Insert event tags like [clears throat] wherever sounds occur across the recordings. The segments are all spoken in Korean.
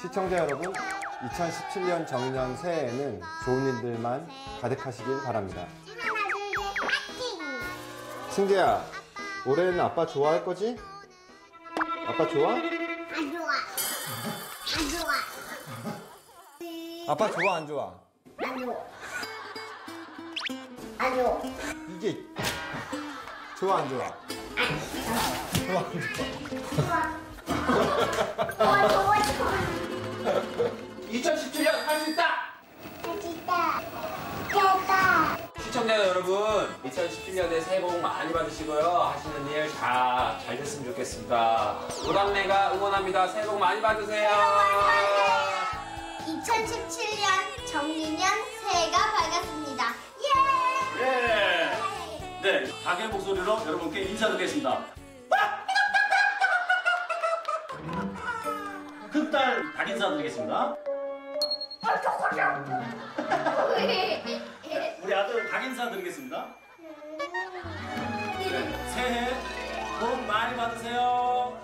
시청자 여러분, 2017년 정년 새해에는 좋은 일들만 가득하시길 바랍니다. 승재야, 올해는 아빠 좋아할 거지? 아빠 좋아? 안 좋아 안 좋아 아빠 좋아 안 좋아? 안 좋아 안 좋아 이게 좋아 안 좋아? 좋아 안 좋아? 좋아 좋아 좋아 2017년 할 수 있다! 맛있다 됐다 시청자 여러분, 2017년에 새해 복 많이 받으시고요. 하시는 일 다 잘 됐으면 좋겠습니다. 오당내가 응원합니다. 새해 복 많이 받으세요. 2017년 정리년 새해가 밝았습니다 예! 예. 네, 닭의 목소리로 여러분께 인사드리겠습니다. 큰딸 닭 인사 드리겠습니다. 우리 아들 닭 인사 드리겠습니다. 네, 새해 복 많이 받으세요.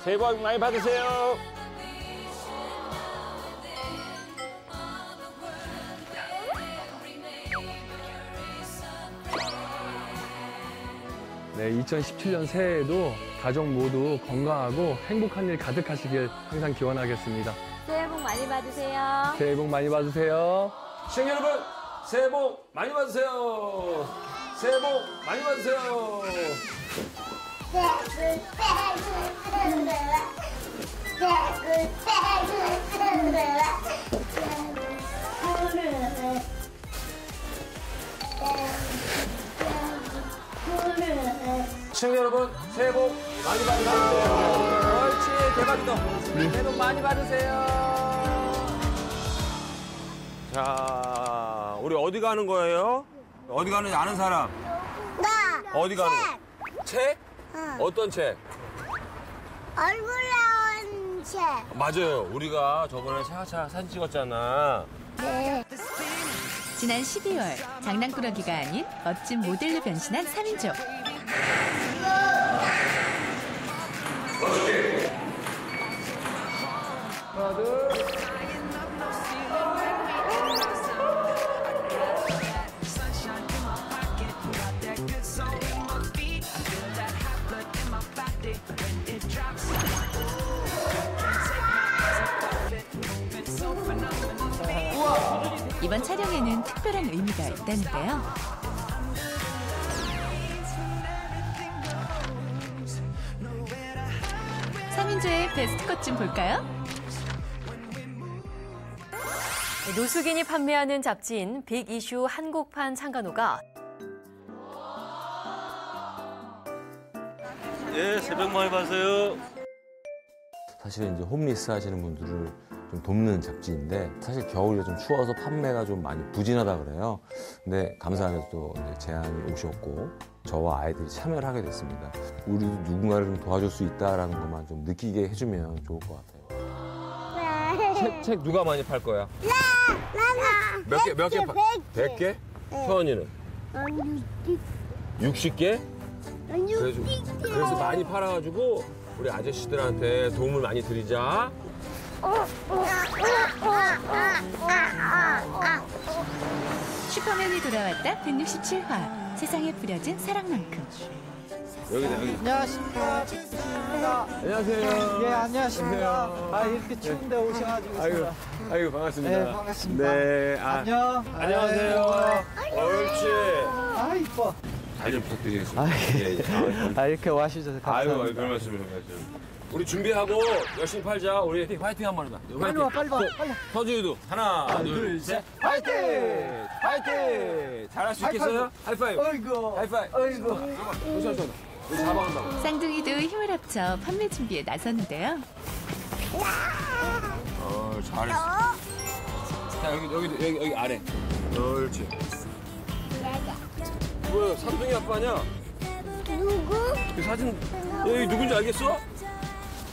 새해 복 많이 받으세요. 네, 2017년 새해에도 가족 모두 건강하고 행복한 일 가득하시길 항상 기원하겠습니다. 새해 복 많이 받으세요. 새해 복 많이 받으세요. 시청자 여러분, 새해 복 많이 받으세요. 새해 복 많이 받으세요. 시청자 여러분, 새해 복 많이 받으세요. 옳지, 대박이다. 새해 복 많이 받으세요. 자, 우리 어디 가는 거예요? 어디 가는지 아는 사람? 나 어디 가는 책? 응. 어떤 책? 얼굴 나온 책 맞아요. 우리가 저번에 차차 사진 찍었잖아. 지난 12월 장난꾸러기가 아닌 멋진 모델로 변신한 3인조. 이번 촬영에는 특별한 의미가 있다는데요. 삼인조의 베스트 컷 좀 볼까요? 노숙인이 판매하는 잡지인 빅 이슈 한국판 창간호가 예, 새벽 많이 받으세요. 사실은 이제 홈리스 하시는 분들을 좀 돕는 잡지인데 사실 겨울에 좀 추워서 판매가 좀 많이 부진하다 그래요. 근데 감사하게도 제안이 오셨고 저와 아이들이 참여를 하게 됐습니다. 우리도 누군가를 좀 도와줄 수 있다라는 것만 좀 느끼게 해주면 좋을 것 같아요. 책, 책 누가 많이 팔 거야? 나나 몇 개, 몇 개? 파- 100개? 서원이는? 60개? 그래서, 그래서 많이 팔아가지고 우리 아저씨들한테 도움을 많이 드리자. 슈퍼맨이 돌아왔다 167화. 세상에 뿌려진 사랑만큼. 여기다, 여기. 안녕하십니까. 안녕하세요. 예, 안녕하십니까. 아, 이렇게 추운데 오셔가지고. 아이고. 아이고, 반갑습니다. 네, 반갑습니다. 네, 아, 안녕. 안녕하세요. 옳지. 아, 이뻐. 잘좀 부탁드리겠습니다. 아, 예, 예. 아, 이렇게 와주셔서 아유, 감사합니다. 아유, 별 말씀을 별 말씀. 우리 준비하고 열심히 팔자. 우리 화이팅, 화이팅 한 번 해봐. 빨리 와, 빨리 와, 빨리 와. 서주희도 하나, 둘, 셋, 화이팅! 화이팅! 잘할 수 있겠어요? 하이파이브. 어이구. 하이파이브. 어이구. 잠깐만, 잠깐만. 우리 잡아간다고. 쌍둥이도 힘을 합쳐 판매 준비에 나섰는데요. 어, 잘했어. 자, 여기, 여기, 여기, 여기 아래. 옳지. 뭐야, 삼둥이 아빠냐? 누구? 그 사진, 여기 누군지 알겠어?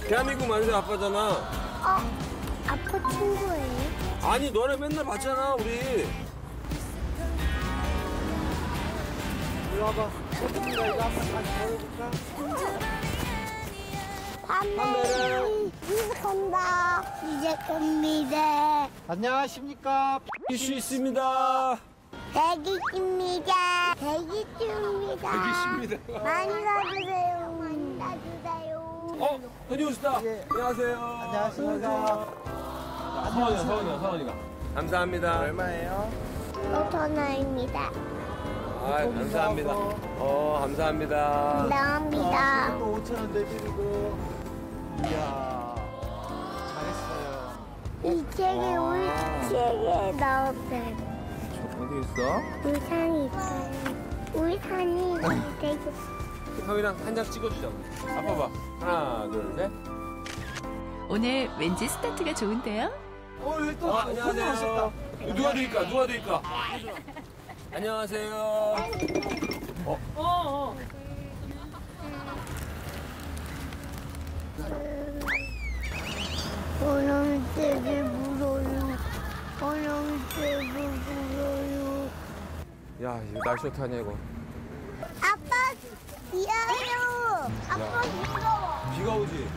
대한민국 만세 아빠잖아. 어 아빠 친구예요? 아니, 너네 맨날 봤잖아, 우리. 이리 와봐. 이거 한번 다시? 판매는 이제 간다. 이제 갑니다. 안녕하십니까? 이슈 있습니다. 대기 입니다. 대기 입니다. 대기 입니다. 많이 사주세요. 많이 사주세요. 어, 현이 오시다. 예. 안녕하세요. 안녕하십니까? 서원이요, 서원이요, 서원이가. 감사합니다. 얼마예요? 5천원입니다. 아, 감사합니다. 어, 감사합니다. 감사합니다. 또 5천 원 내드리고. 이야, 잘했어요. 이 책에 우리 책에 나왔어요. 어디 있어? 우리 산이 있어요. 우리 산이 되게 형이랑 한 장 찍어주자. 아빠 봐. 하나, 둘, 셋. 오늘 왠지 스타트가 좋은데요? 어, 여기 또 어, 오셨다. 안녕하세요. 누가 드릴까? 누가 드릴까? 안녕하세요. 오늘 되게 물어요. 오늘 되게 물어요. 야, 이거 날씨 어떡하냐, 이거. 미안해요. 아빠 무서워. 비가 오지?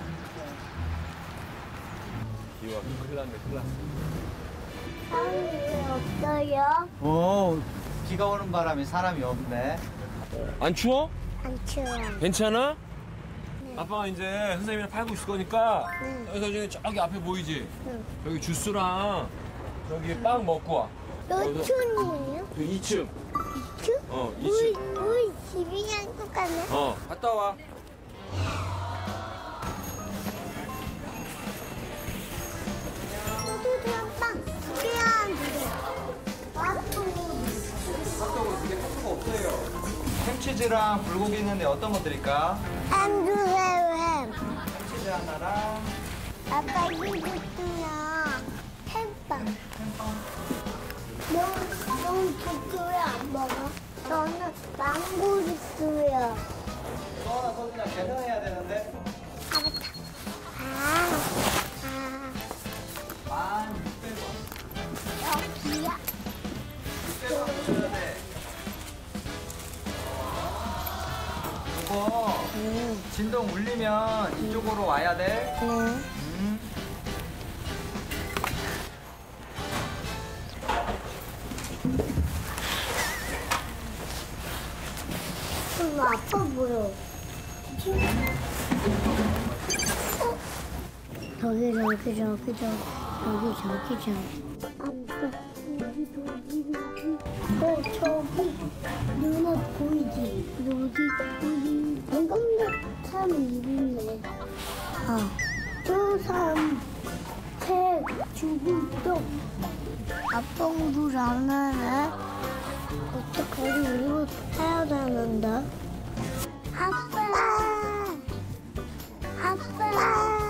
비와. 큰일 났네, 큰일 났어. 사람이 없어요. 오, 비가 오는 바람에 사람이 없네. 안 추워? 안 추워요. 괜찮아? 아빠가 이제 선생님이랑 팔고 있을 거니까 네. 여기서 저기 저기 앞에 보이지? 응. 여기 주스랑 저기 빵 먹고 와. 몇 촌이에요? 그 2층. 촌? 어, 우리 2층. 우리 집이랑 똑같네. 어, 갔다 와. 빵. 햄치즈랑 불고기 있는데 어떤 거 드릴까? 햄 주세요 햄. 햄치즈 하나랑 아빠 이거 주세요. 햄빵. 너무 너무 두꺼워 안 먹어? 저는 망고 주스요. 서원아, 서준아 계산해야 되는데. 알았다. 아, 아, 만 600원. 여기야. 600원 줘야 돼. 이거 진동 울리면 이쪽으로 와야 돼. 네. 음. 그럼 아빠 보여. 어? 저기 저기 저기 저기 저기 저기 저기 아빠 여기 저기 여기 어 저기 누나 보이지? 여기 여기 방금 사람 이름네 아저 사람 책안 하네 어떡하지 우리도 해야 되는데 아빠 아빠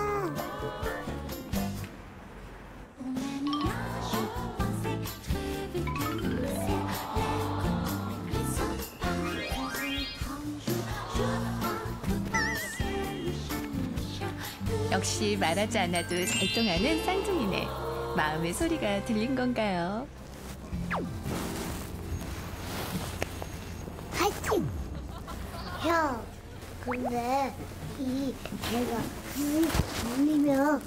역시 말하지 않아도 잘 통하는 쌍둥이네. 마음의 소리가 들린 건가요? 근데 이 개가 물 물리면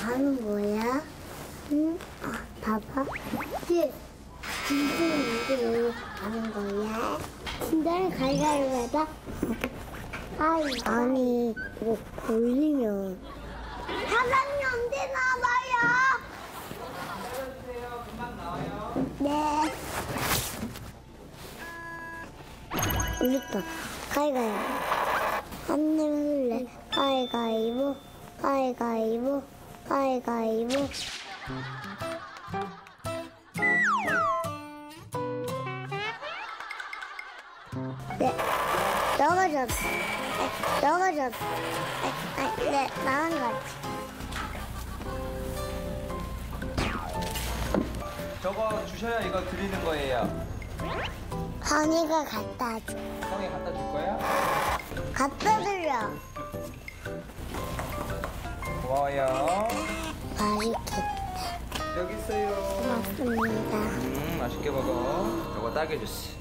가는 거야? 응? 아, 봐봐. 이제 진짜 이대로 가는 거야? 진짜는 갈갈을 받아? 아이, 아니, 이거 걸리면. 사장님 언제 나와요? 네. 울렸다. 가위가위. 안 내면 술래. 가위가위보. 가위가위보. 가위가위보. 네. 너가 졌어. 네, 너가 졌어. 네, 네, 네, 나랑 같이. 저거 주셔야 이거 드리는 거예요. 선이가 갖다 줘. 형이 갖다 줄 거야? 갖다 드려. 고마워요. 맛있겠다. 여기 있어요. 고맙습니다. 음, 맛있게 먹어. 이거 딸기 주스.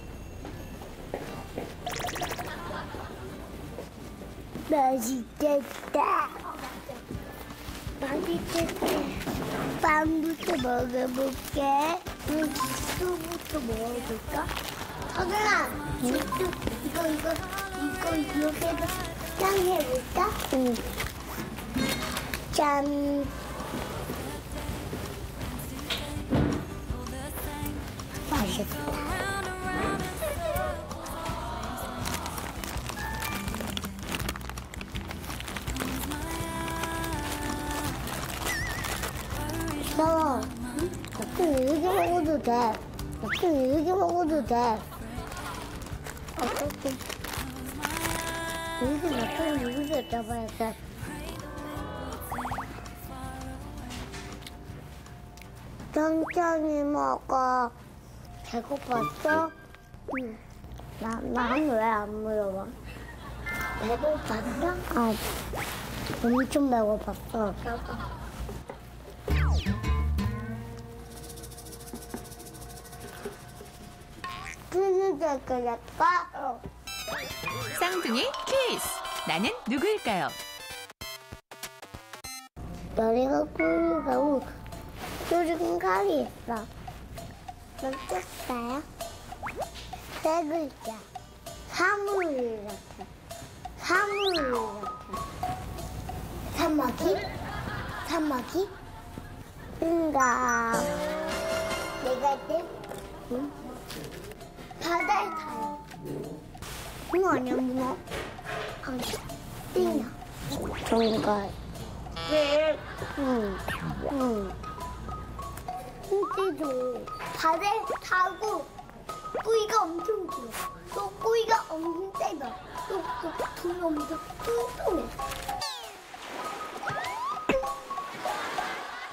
맛있겠다. 맛있겠다. 빵부터 먹어볼게. 응, 수부터 먹어볼까? 서준아, 이거, 이거, 이거, 이거 이렇게도 짠 해볼까? 응. 짠. 맛있다. 너, 어떻게 이렇게 먹어도 돼? 어떻게 이렇게 먹어도 돼? 어떻게 이렇게 나처럼 이렇게 잡아야 돼? 천천히 먹어. 배고팠어? 응. 나, 난왜안 물어봐? 배고팠어? 아, 엄청 배고팠어. 뚜두들 그렸까? 어. 쌍둥이 퀴즈. 나는 누구일까요? 머리가 꿀가고 뚜른 칼이 있어. 몇 글자야? 세 글자. 사물 같아. 사물 같아. 사마귀? 사마귀? 응가. 내가 때? 응? 바다에 타요. 문어 아니야, 문어? 아, 띵이야. 정갈. 응, 응. 힌트도 바다에 타고 꼬이가 엄청 길어. 또 꼬이가 엄청 짧아. 또, 또 둘이 엄청 뚱뚱해.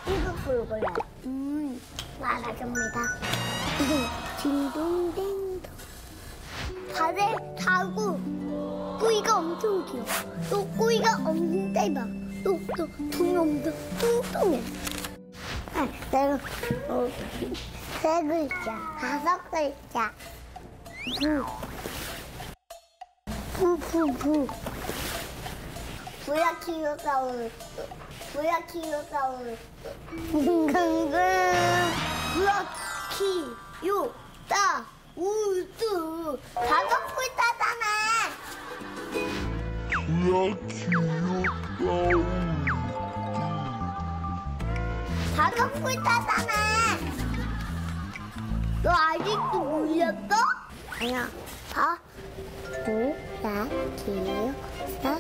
이거 볼거래. 음, 알아줍니다. 딩동댕동. 바 다에 타고 꼬이가 엄청 길어. 또 꼬이가 엄청 짧아. 또, 또 둘이 엄청 뚱뚱해. 아, 내가 어, 세 글자, 다섯 글자. 부. 부, 부, 부. 브라키오사우루스. 브라키오사우루스. 근 브라키오, 사, 우스. 다섯 글자잖아. 다섯 글자잖아. 너 아직도 몰랐어? 아니야. 봐. 우, 나, 기, 사,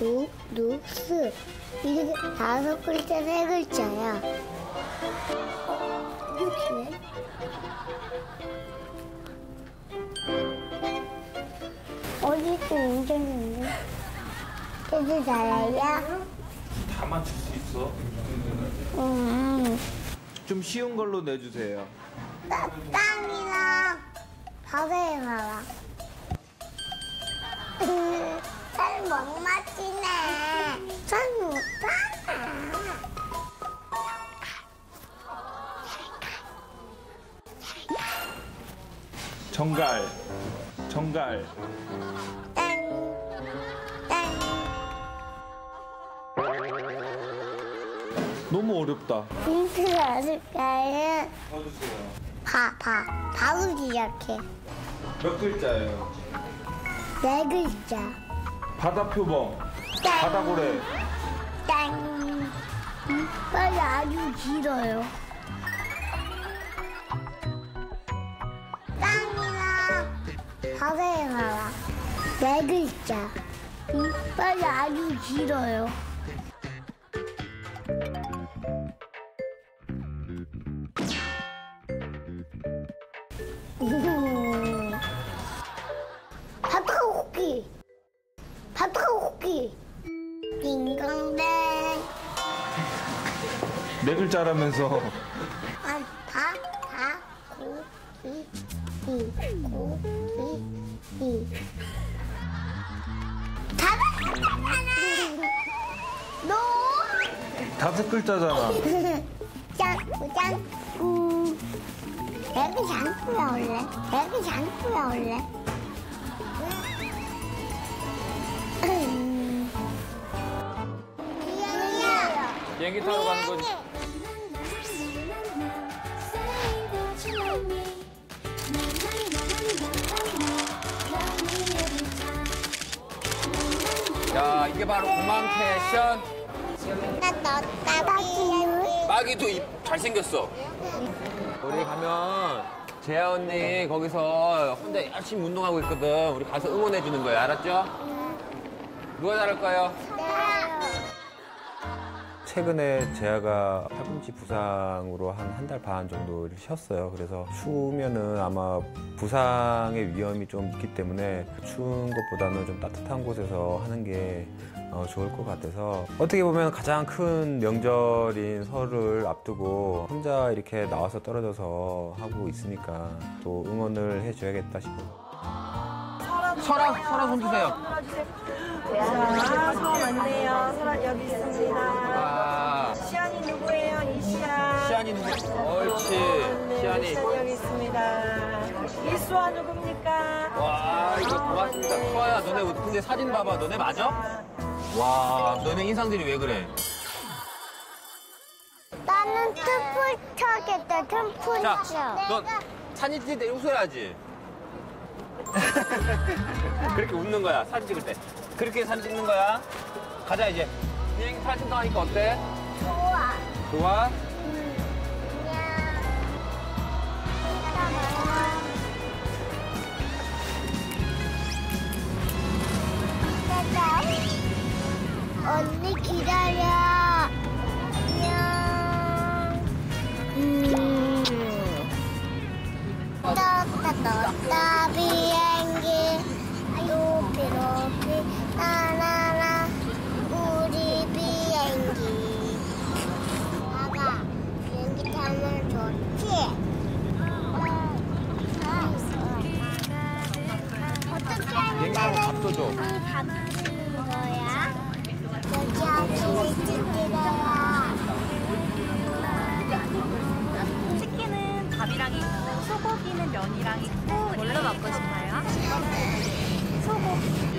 우, 누, 스. 이렇게 다섯 글자, 세 글자야. 이렇게. 어디서 인정했는데? 되게 잘해요? 다 맞출 수 있어. 음. 좀 쉬운 걸로 내주세요. 따- 땅이랑 바다에 살아. 잘못 맞히네. 잘 못하네. 정갈, 정갈. 땅, 땅. 너무 어렵다. 힌트를 아실까요? 봐, 봐. 바로 시작해. 몇 글자예요? 네 글자. 바다 표범, 땅. 바다고래, 땅. 이빨이 아주 길어요. 바다에 살아. 네 글자. 이빨이 아주 길어요. 음. 바다코끼. 바다코끼. 딩동댕. 네 글자라면서 사람이 안 보여 원래. 비행기 타러 가는 거지. 야, 이게 바로 공항 패션. 나, 나, 나, 나, 마기도 잘생겼어. 재아 언니 거기서 혼자 열심히 운동하고 있거든. 우리 가서 응원해 주는 거야. 알았죠? 누가 잘할까요? 최근에 재아가 팔꿈치 부상으로 한 한 달 반 정도를 쉬었어요. 그래서 추우면은 아마 부상의 위험이 좀 있기 때문에 추운 것보다는 좀 따뜻한 곳에서 하는 게 어, 좋을 것 같아서 어떻게 보면 가장 큰 명절인 설을 앞두고 혼자 이렇게 나와서 떨어져서 하고 있으니까 또 응원을 해줘야겠다 싶어요. 설아, 설아 손 주세요. 자, 서왔네요 서란 여기 있습니다. 아, 시안이 누구예요? 이시안. 시안이 누구? 옳지. 네, 시안이. 시안이 여기 있습니다. 이수아 누굽니까? 와, 이거 고맙습니다. 수아야, 너네 근데 사진 봐봐. 너네 맞아? 와, 너네 인상들이 왜 그래? 나는 틈풀 쳐겠다, 틈풀 자, 쳐. 너 사진 찍을 때 웃어야지. [laughs] 그렇게 웃는 거야, 사진 찍을 때. 그렇게 사진 찍는 거야. 가자, 이제. 비행기 타신다 하니까 어때? 좋아. 좋아? 언니 기다려. 안녕. 음. 떴다 떴다 비행기 높이 높이 나나나 우리 비행기 아가 비행기 타면 좋지? 어떻게 하면 비행기 타고 밥도 줘. 소고기는 면이랑 있고 뭘로 먹고 싶어요? 사랑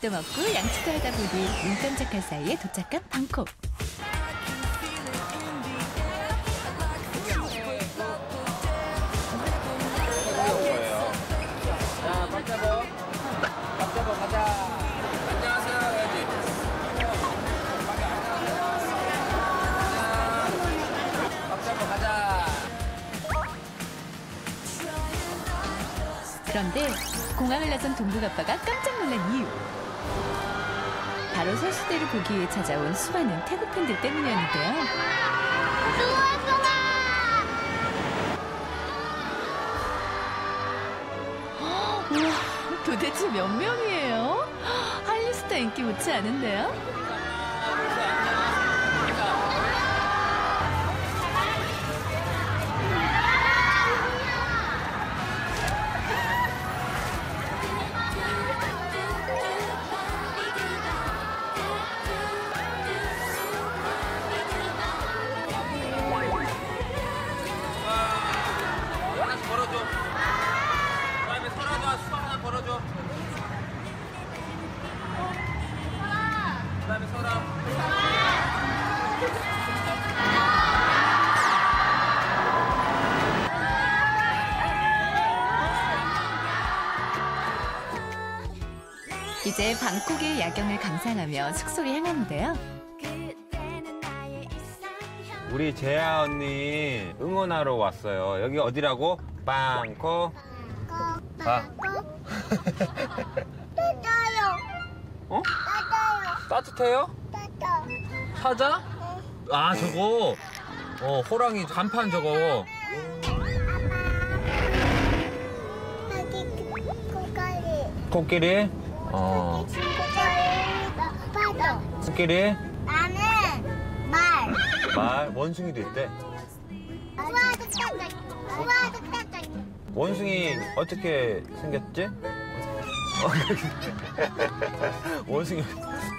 밥도 먹고 양치도 하다 보니 눈 깜짝할 사이에 도착한 방콕. 그런데 공항을 나선 동국 아빠가 깜짝 놀란 이유. 선수대를 보기 위해 찾아온 수많은 태국 팬들 때문이었는데요. 우와, 도대체 몇 명이에요? 할리스타 인기 못지 않은데요? 이제 방콕의 야경을 감상하며 숙소로 향하는데요. 우리 재아 언니 응원하러 왔어요. 여기 어디라고? 빵코. 아, 따다요. 어? 따다요. 따뜻해요? 따다. 사자? 아, 저거. 어, 호랑이 간판 저거. 여기 고가리. 코끼리? 어. 고가리 가 빠져. 코끼리? 나는 말. 말, 원숭이도 있대. 원숭이 어떻게 생겼지? [laughs] 원숭이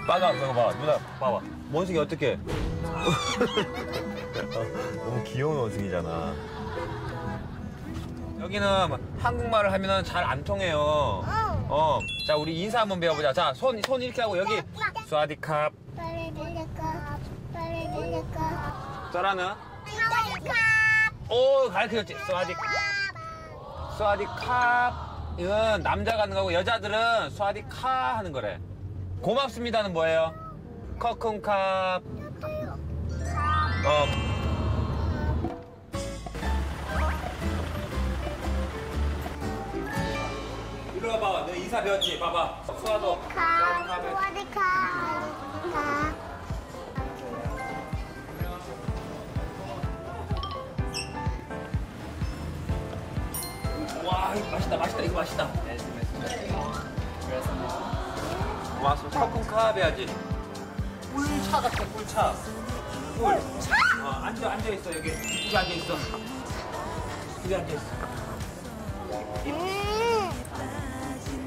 빠가 저거 봐 누나 봐봐 원숭이 어떻게 [laughs] 너무 귀여운 원숭이잖아 여기는 한국말을 하면 잘 안 통해요 어 자 우리 인사 한번 배워보자. 자 손 손 이렇게 하고 여기. 스와디캅? 써라는 빨리 오 가르쳐줬지. 스와디 스와디캅. 이건 남자가 하는 거고 여자들은 스와디카 하는 거래. 고맙습니다는 뭐예요? 커큰캅. 어 이리 와봐. 너 인사 배웠지? 봐봐. 수아도. 와 이거 맛있다 맛있다 이거 맛있다. 와서 커큰캅 해야지. 꿀차 같아 꿀차. 꿀. 어, 앉아 앉아 있어 여기. 여기 앉아 있어. 여기 앉아 있어. 음.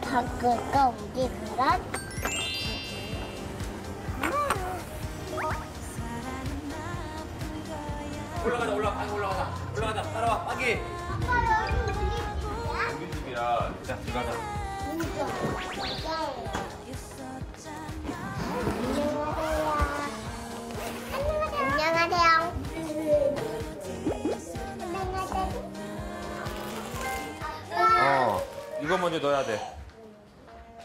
바꿀까 우리 그런? 올라가자 올라가 빨리 올라가자 올라가자 따라와 빨리 아빠 여기 우리 집이야? 우리 집이야 자 들어가자 안녕하세요. 어 이거 먼저 넣어야 돼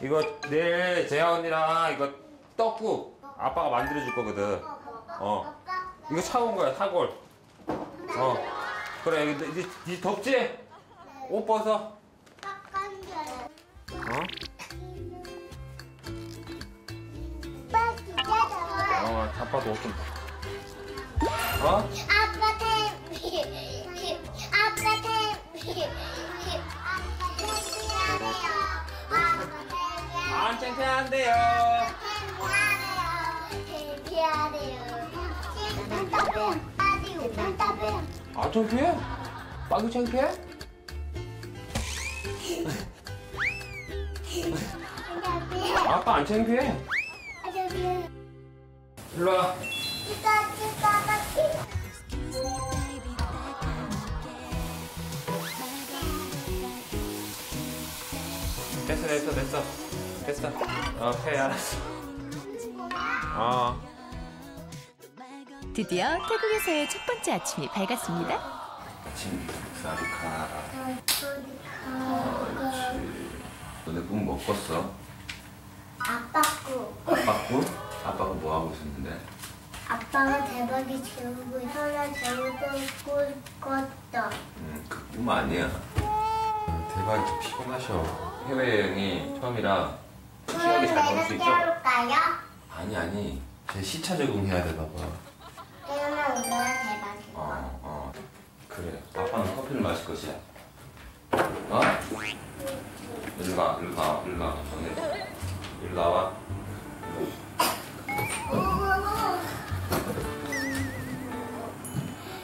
이거 내일 재아 언니랑 이거 떡국 아빠가 만들어 줄 거거든. 어 이거 사온 거야 사골. 어. 그래 이제, 이제, 이제 덥지? 옷 벗어. 어? 어 아빠도 옷 좀 어? 아빠 템비 아빠 템비 아빠 템비하네요. 아빠 안 창피한데요 아 창피해? 빠기 창피해? 아빠 안 창피해 일로 와 됐어 됐어 됐어 됐어. 어 그래 알았어. 어. 드디어 태국에서의 첫 번째 아침이 밝았습니다. 아침 사리카. 옳지. 너네 꿈못 꿨어? 아빠 꾸. 아빠 꿈? 아빠가 뭐 하고 있었는데? 아빠가 대박이 재우고 현아 재우고 꿀 껐다. 음, 그꿈 아니야. 대박이 좀 피곤하셔. 해외여행이 처음이라 시간이 잘볼수 있죠? 깨울까요? 아니 아니 제 시차 적응해야 되나 봐 깨우면 오늘은 대박이 어, 어. 그래. 아빠는 커피를 마실 것이야. 어? 일로 가, 일로 가, 일로 나와.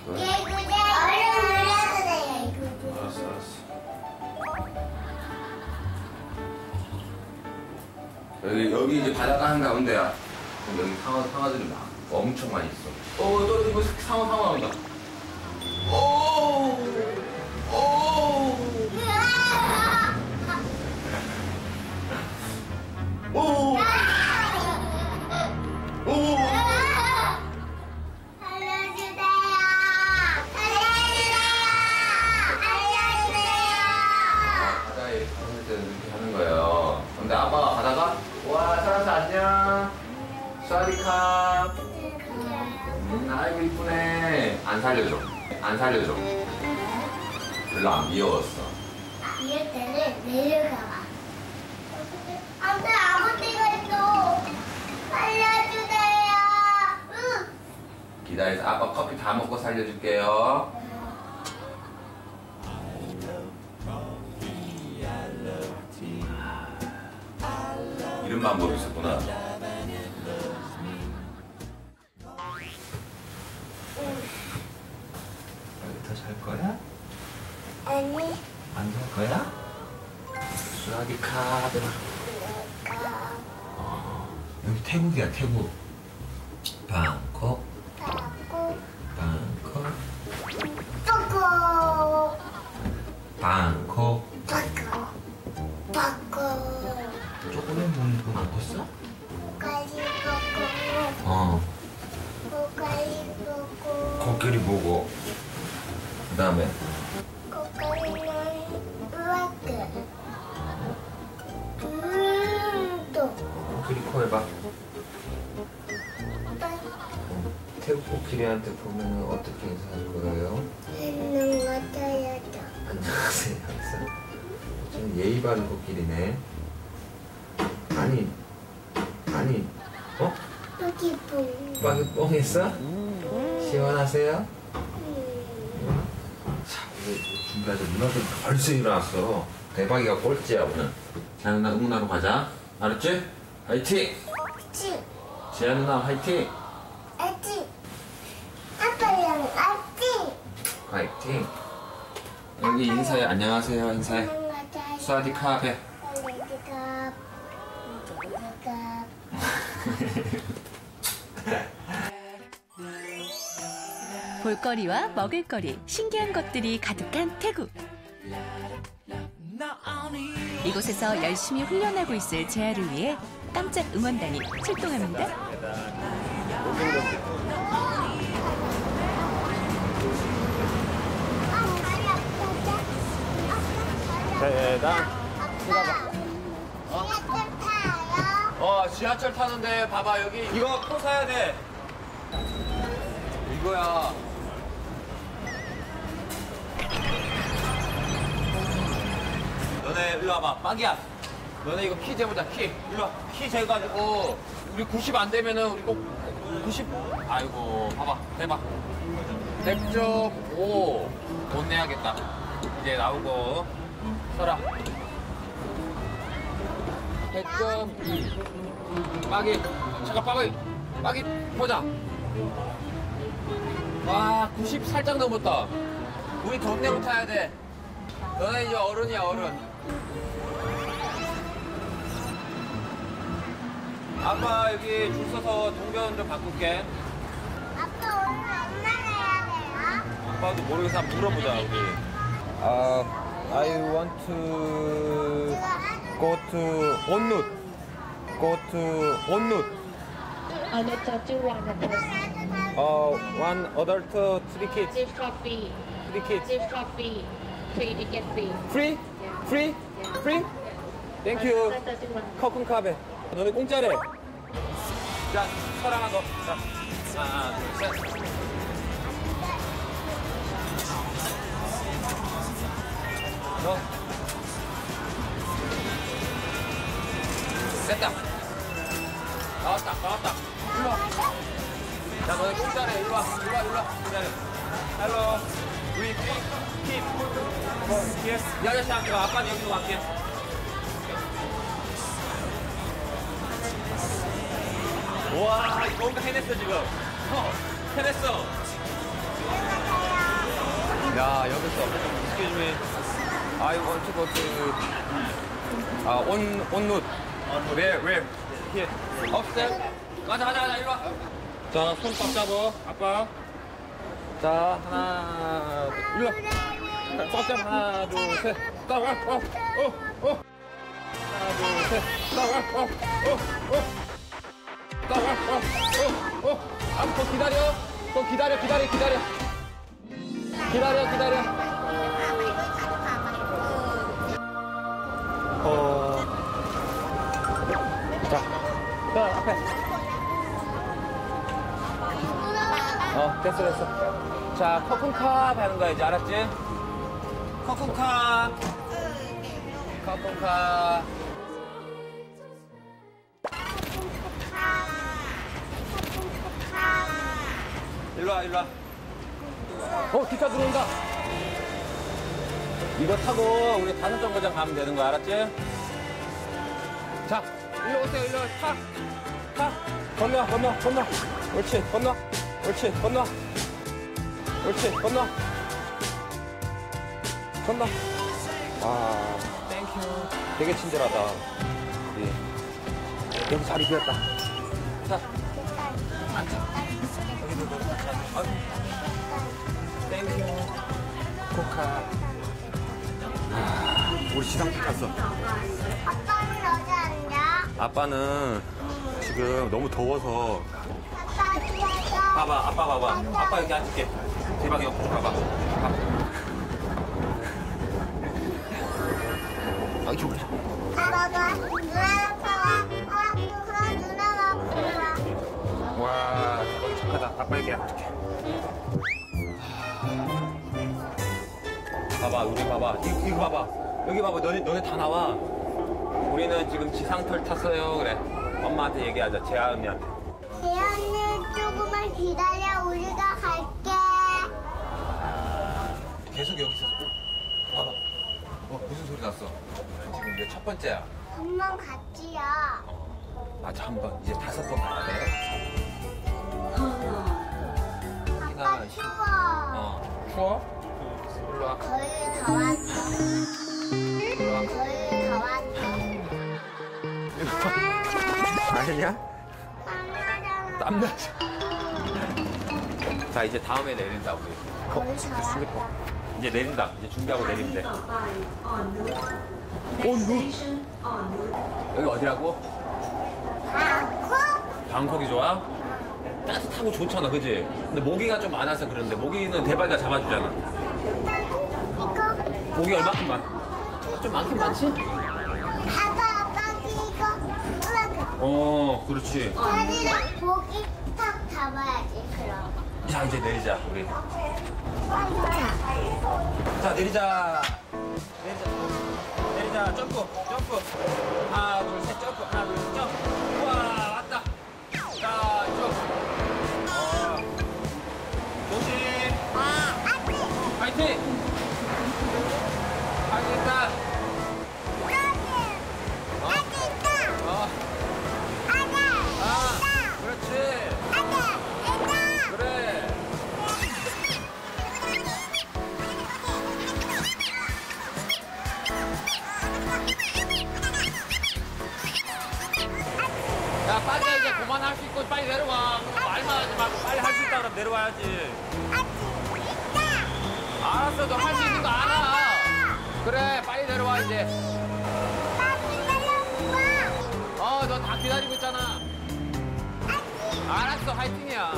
왜? 예구 여기, 여기 이제 바닷가 한 가운데야. 여기 상어, 상어들이 막 엄청 많이 있어. 어, 또 이거 상어, 상어 나온다. 오! 오! 오! 오! 바다에 이렇게 하는 거예요. 근데 아빠가 가다가 자, 설아서 안녕. 사디카. 음, 아이고, 이쁘네. 안 살려줘. 안 살려줘. 별로 안 귀여웠어. 이럴 때는 내려가 봐. 안돼 아버지가 있어. 살려주세요. 응. 기다려서 아빠 커피 다 먹고 살려줄게요. 이런 방법이 있었구나. 더잘 거야? 아니 안 잘 거야? 수아디 카드. 어, 여기 태국이야 태국. 누나들 벌써 일어났어. 대박이가 꼴찌야, 오늘. 자, 누나 응원하러 가자. 알았지? 화이팅! 그치? 지아 누나 화이팅! 알지? 아빠랑 알지? 화이팅! 여기 인사해. 안녕하세요. 인사해. 안녕하세요. 수아디카 해. 레드컵. 레드컵. 볼거리와 먹을거리, 신기한 것들이 가득한 태국. 이곳에서 열심히 훈련하고 있을 재아를 위해 깜짝 응원단이 출동합니다. 대단. 지하철 타요. 어, 지하철 타는데 봐봐 여기 이거 코 사야 돼. 이거야. 너네 일로 와봐. 빵이야. 너네 이거 키 재보자. 키. 일로 와. 키 재가지고 우리 90 안 되면은 우리 꼭 90. 아이고 봐봐. 대박. 100점 5돈 내야겠다. 이제 나오고 써라. 100점 2. 빠기. 잠깐 빠기. 빠기 보자. 와, 90 살짝 넘었다. 우리 돈 내고 타야 돼. 너네 이제 어른이야, 어른. 아빠 여기 줄 서서 동전 좀 바꿀게. 아빠 오늘 얼마 내야 돼요? 아빠도 모르겠어. 한번 물어보자, 우리. 아, I want to go to 온누. Go to 온누. 어, one adult, three kids. Three kids. Free? Free? Free? Thank you. 커큰 카베. 너네 공짜래. 자, 사랑아 너. 자, 하나, 둘, 셋. 너. 됐다. 나왔다, 나왔다. 일로 와. 자, 너네 공짜래. 일로 와, 일로 와, 일로 와. 기다려. 헬로. 우리 킵, 킵. 뭐, 킵. 이 아저씨 한테 가. 아빠는 여기로 갈게. 와, 이거 뭔가 해냈어, 지금. 어, 해냈어. 야, 여기서. Want to go to, 아, on route. Where, where? Here. Upstairs. 가자, 가자, 가자, 이리 와. 자, 손딱 잡아, 아빠. 자, 하나, 둘, 일로 와. 꽉 잡아, 하나, 둘, 셋. 딱 와, 어, 어, 어. 하나, 둘, 셋. 딱 와, 어, 어, 어. 딱 와, 어, 어, 어. 아, 더 기다려. 더 기다려, 기다려, 기다려. 기다려, 기다려. 어. 자, 저 앞에. 어, 됐어, 됐어. 자, 커튼컵 하는 거야, 이제 알았지? 커튼컵. 커튼컵. 일로 와, 일로 와. 어, 기차 들어온다. 이거 타고 우리 다섯 정거장 가면 되는 거야, 알았지? 자, 일로 오세요, 일로 와. 타. 타. 건너, 건너, 건너. 옳지, 건너. 옳지, 건너. 옳지, 건너. 건너. 아. 되게 친절하다. 우리. 여기 자리 비었다. 자, 앉아. 여기도 너무 앉아. 아유. 땡큐. 코카. 아, 우리 지상필 갔어. 아빠는 어디 앉아? 아빠는 지금 너무 더워서 아빠. 봐봐 아빠 봐봐 아빠 여기 앉을게 대박 옆으로 봐봐 아 이쪽으로 아빠가 누나 아빠가 아 누나 누나가 아빠가 와 대박이 착하다. 아빠 여기 앉을게. 봐봐 우리 봐봐. 이, 이거 봐봐. 여기 봐봐. 너네 너네 다 나와. 우리는 지금 지상철 탔어요. 그래. 엄마한테 얘기하자. 재아 언니한테. 재현이 조금만 기다려 우리가 갈게 계속 여기 있었어 어, 봐봐. 어 무슨 소리 났어 이게 첫 번째야 한번 같이야 맞아 한 번 이제 다섯 번 가야 돼 아빠 추워 어. 추워? 일로 와. 거의 다 왔어 일로 와. 거의 다 왔어 아니냐? 땀나잖아 땀나지. 자, 이제 다음에 내린다, 우리. 거의 다 왔어 이제 내린다. 이제 준비하고 내리 면 돼. 여기 어디라고? 방콕이 좋아? 따뜻하고 좋잖아, 그지? 근데 모기가 좀 많아서 그런데 모기는 대박이가 잡아주잖아. 모기 얼마큼 많? 좀 많긴 많지? 아빠 아빠 이거 이거 어, 그렇지. 사진을 고기 탁 잡아야지 그럼 자, 이제 내리자, 우리. 자 자, 내리자. 내리자. 내리자. 점프. 점프. 하나, 둘, 셋. 점프. 하나, 둘, 셋. 점프. 우와, 왔다. 자, 쭉. 어. 조심. 파이팅! 파이팅 했다. 어? 이제 그만할 수 있고 빨리 내려와. 말만 하지 말고 빨리 할 수 있다 그러면 내려와야지. 알았어, 너 할 수 있는 거 알아. 그래, 빨리 내려와 이제. 어, 너 다 기다리고 있잖아. 알았어, 화이팅이야.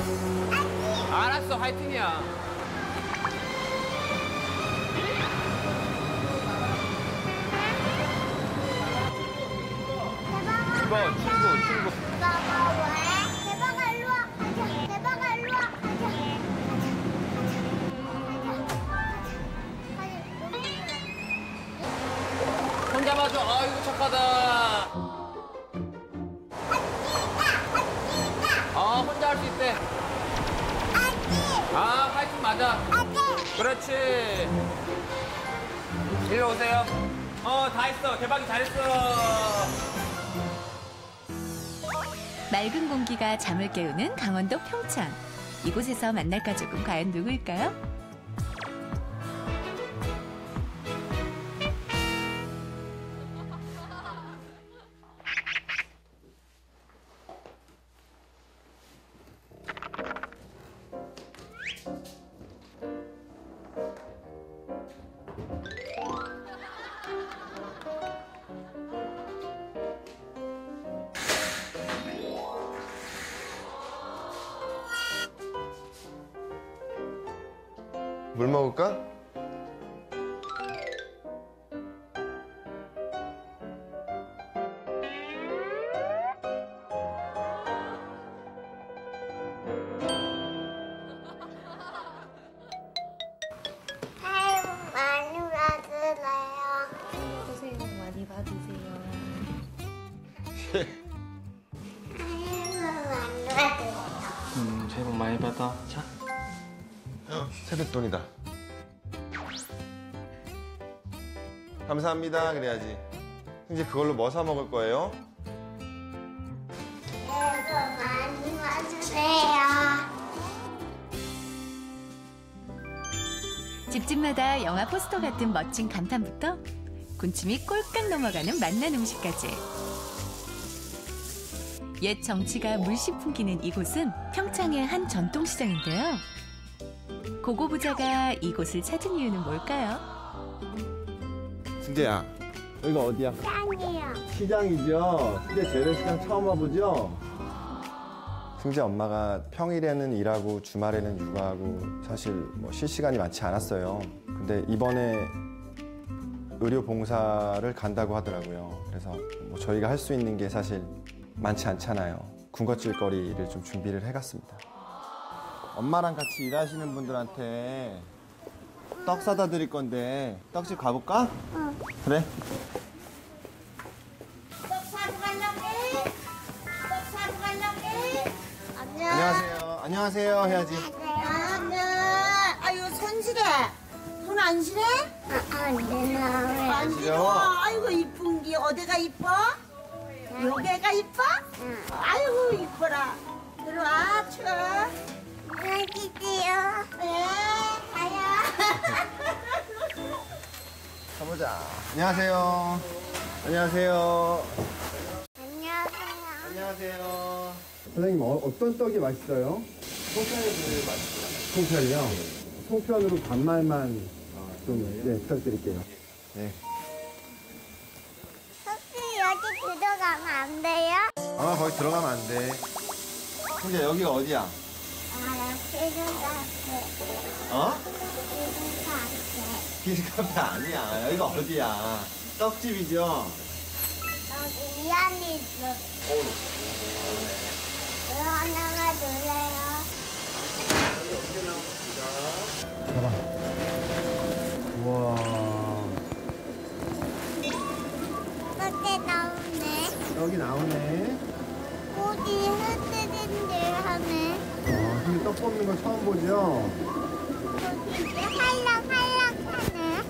알았어, 화이팅이야. 이거 잡아줘. 아이고, 착하다. 어, 혼자 할 수 있대. 아, 화이팅 맞아. 그렇지. 일로 오세요. 어, 다 했어. 대박이 잘했어. 맑은 공기가 잠을 깨우는 강원도 평창. 이곳에서 만날 가족은 과연 누구일까요? 감사합니다. 그래야지. 이제 그걸로 뭐 사 먹을 거예요? 새해 복 많이 받으세요. 집집마다 영화 포스터 같은 멋진 감탄부터 군침이 꼴깍 넘어가는 맛난 음식까지. 옛 정치가 물씬 풍기는 이곳은 평창의 한 전통시장인데요. 고고부자가 이곳을 찾은 이유는 뭘까요? 승재야, 여기가 어디야? 짱이요. 시장이죠. 승재 재래시장 처음 와보죠? 승재 엄마가 평일에는 일하고 주말에는 육아하고 사실 뭐쉴 시간이 많지 않았어요. 근데 이번에 의료 봉사를 간다고 하더라고요. 그래서 뭐 저희가 할 수 있는 게 사실 많지 않잖아요. 군것질 거리를 좀 준비를 해갔습니다. 엄마랑 같이 일하시는 분들한테 떡 사다 드릴 건데 떡집 가볼까? 응. 그래. 떡 사러 해. 떡 사러 해. 안녕. 안녕하세요. 안녕하세요 해야지. 안녕. 아유 손질해. 손 안 실해? 아, 안 되나? 안 싫어. 실어. 아이고 이쁜 게 어디가 이뻐? 여기가 이뻐? 아이고 이뻐라. 들어와 추. 여기지요. 네. 가요. [laughs] 가보자. 안녕하세요. 안녕하세요. 안녕하세요. 안녕하세요. 사장님 어, 떤 떡이 맛있어요? 송편이 맛있어요. 송편이요? 송편으로 반말만 좀 네, 부탁드릴게요. 네. 혹시 여기 들어가면 안 돼요? 아 거기 들어가면 안 돼. 근데 여기가 어디야? 아, 카페. 어? 여기는 카페. 키즈카페 아니야. 여기가 어디야? 떡집이죠? 여기 이안이 있어. 이거 하나만 주세요. 우와. 꽃게 나오네. 여기 나오네. 꽃이 흐드린데 하네. 어, 근데 떡 뽑는 거 처음 보죠? 꽃이 이제 활락활락 하네.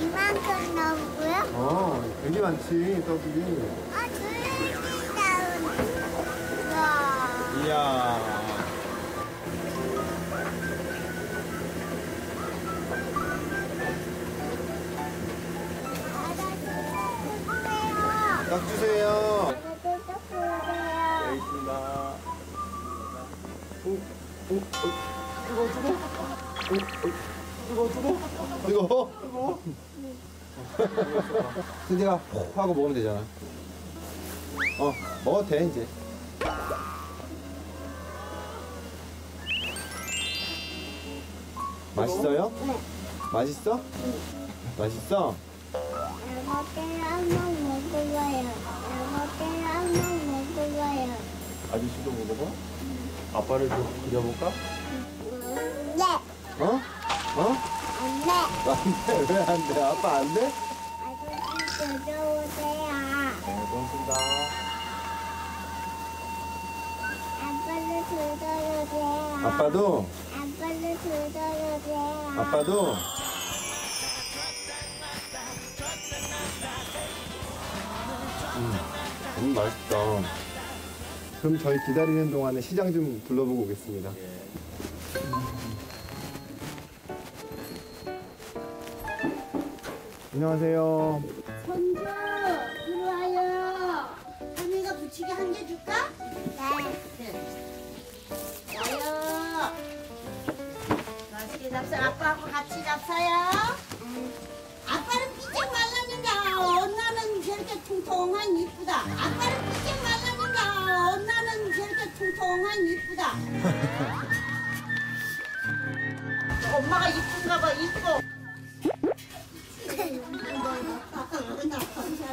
이만큼 나오고요. 어, 되게 많지, 떡이. 아, 둘이 나오네. 와. 이야. 떡 주세요. 네, 있습니다. 오, 오, 오. 뜨거, 뜨거. 뜨거, 뜨거. 뜨거. 뜨거. 승재가 푹 하고 먹으면 되잖아. 어, 먹어도 돼, 이제. 맛있어요? 맛있어? 맛있어? 잘못된 한번 먹어봐요. 잘못된 한번 먹어봐요. 아저씨도 먹어봐? 아빠를 좀 그려볼까? 음, 네. 어? 어? 안 돼. 안 돼. 왜 안 돼? 아빠 안 돼? 아저씨 들어오세요. 네, 고맙습니다. 아빠를 들어오세요. 아빠도? 아빠를 들어오세요. 아빠도? 음, 음, 맛있다. 그럼 저희 기다리는 동안에 시장 좀 둘러보고 오겠습니다. 안녕하세요. 손주 들어와요. 할머니가 부치기 한 개 줄까? 네. 자요. 맛있게 잡숴. 아빠하고 같이 잡숴요. 아빠는 삐쩍 말랐는데 언나는 저렇게 통통한 이쁘다. 아빠는 삐쩍 말랐는데 언나는 저렇게 통통한 이쁘다. [laughs] 엄마가 이쁜가 봐 이뻐.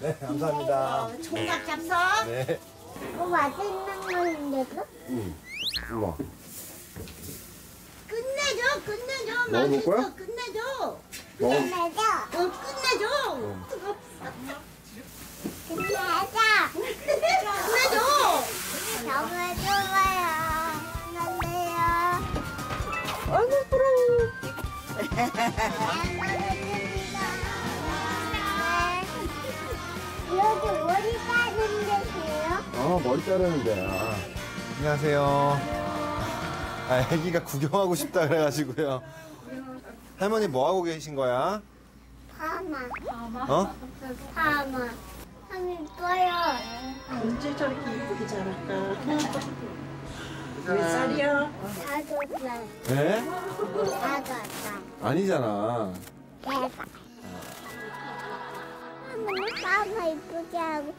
네, 감사합니다. 와 총각 잡숴 네. 어, 맛있는 거인데, 그? 우와. 끝내줘 끝내줘 먹어볼 맛있어 거야? 끝내줘 먹어. 끝내자. 어 끝내줘 뜨겁 끝내자. 끝내줘 정말 좋아요. 안돼요. 아이고 부러워 [laughs] 여기 머리 빠는 데세요? 어, 머리 자르는 데야. 안녕하세요. 아, 애기가 구경하고 싶다 그래가지고요. 할머니 뭐 하고 계신 거야? 파마. 어? 파마. 참 이뻐요. 언제 저렇게 이쁘게 자랄까 몇 살이야? 다섯 살. 네? 다섯 살. 아니잖아. 대박. 할머니 파마 이쁘게 하고.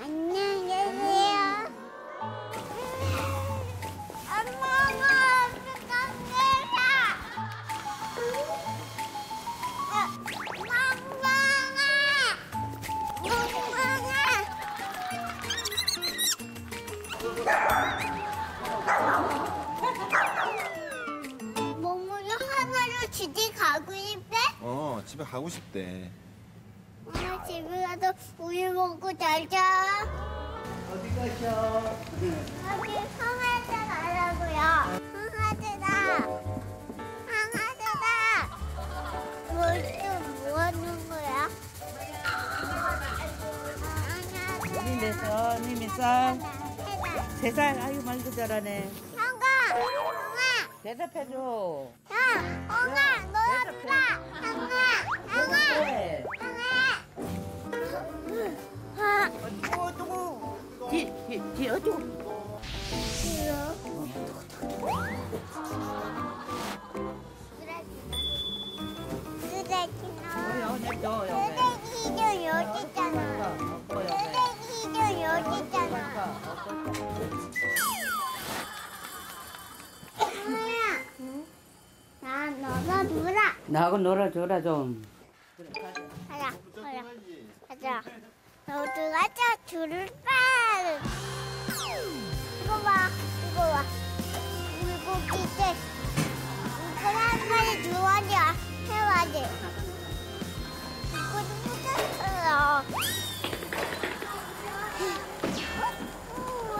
안녕히 계세요. 엄마가 감사합니다. 몽몽이 하나로 집에 가고 싶대? 어, 집에 가고 싶대. 엄마 집에 가서 우유 먹고 잘 자. 어디 가셔 여기 강아지 가라고요. 강아지다. 강아지다. 뭘또 뭐 하는 거야? 니몇 살? 니몇 살? 세 살? 아유 말도 잘하네. 형아, 형아, 대답해줘. 야, 형아, 너였다. 형아, 형아, 네. 형아. 뒤, 뒤, 뒤 어쩌고. 쓰레기는 냅둬, 쓰레기는 여기 있잖아. 쓰레기는 여기 있잖아. 형아야, 나 너가 놀아. 나하고 놀아줘라 좀. 가자, 가자, 가자. 너도 가자, 줄을 빨. 이거 봐, 이거 봐. 물고기 때 이걸 한 마리 주워야 해야지. 이거도 묻었어요.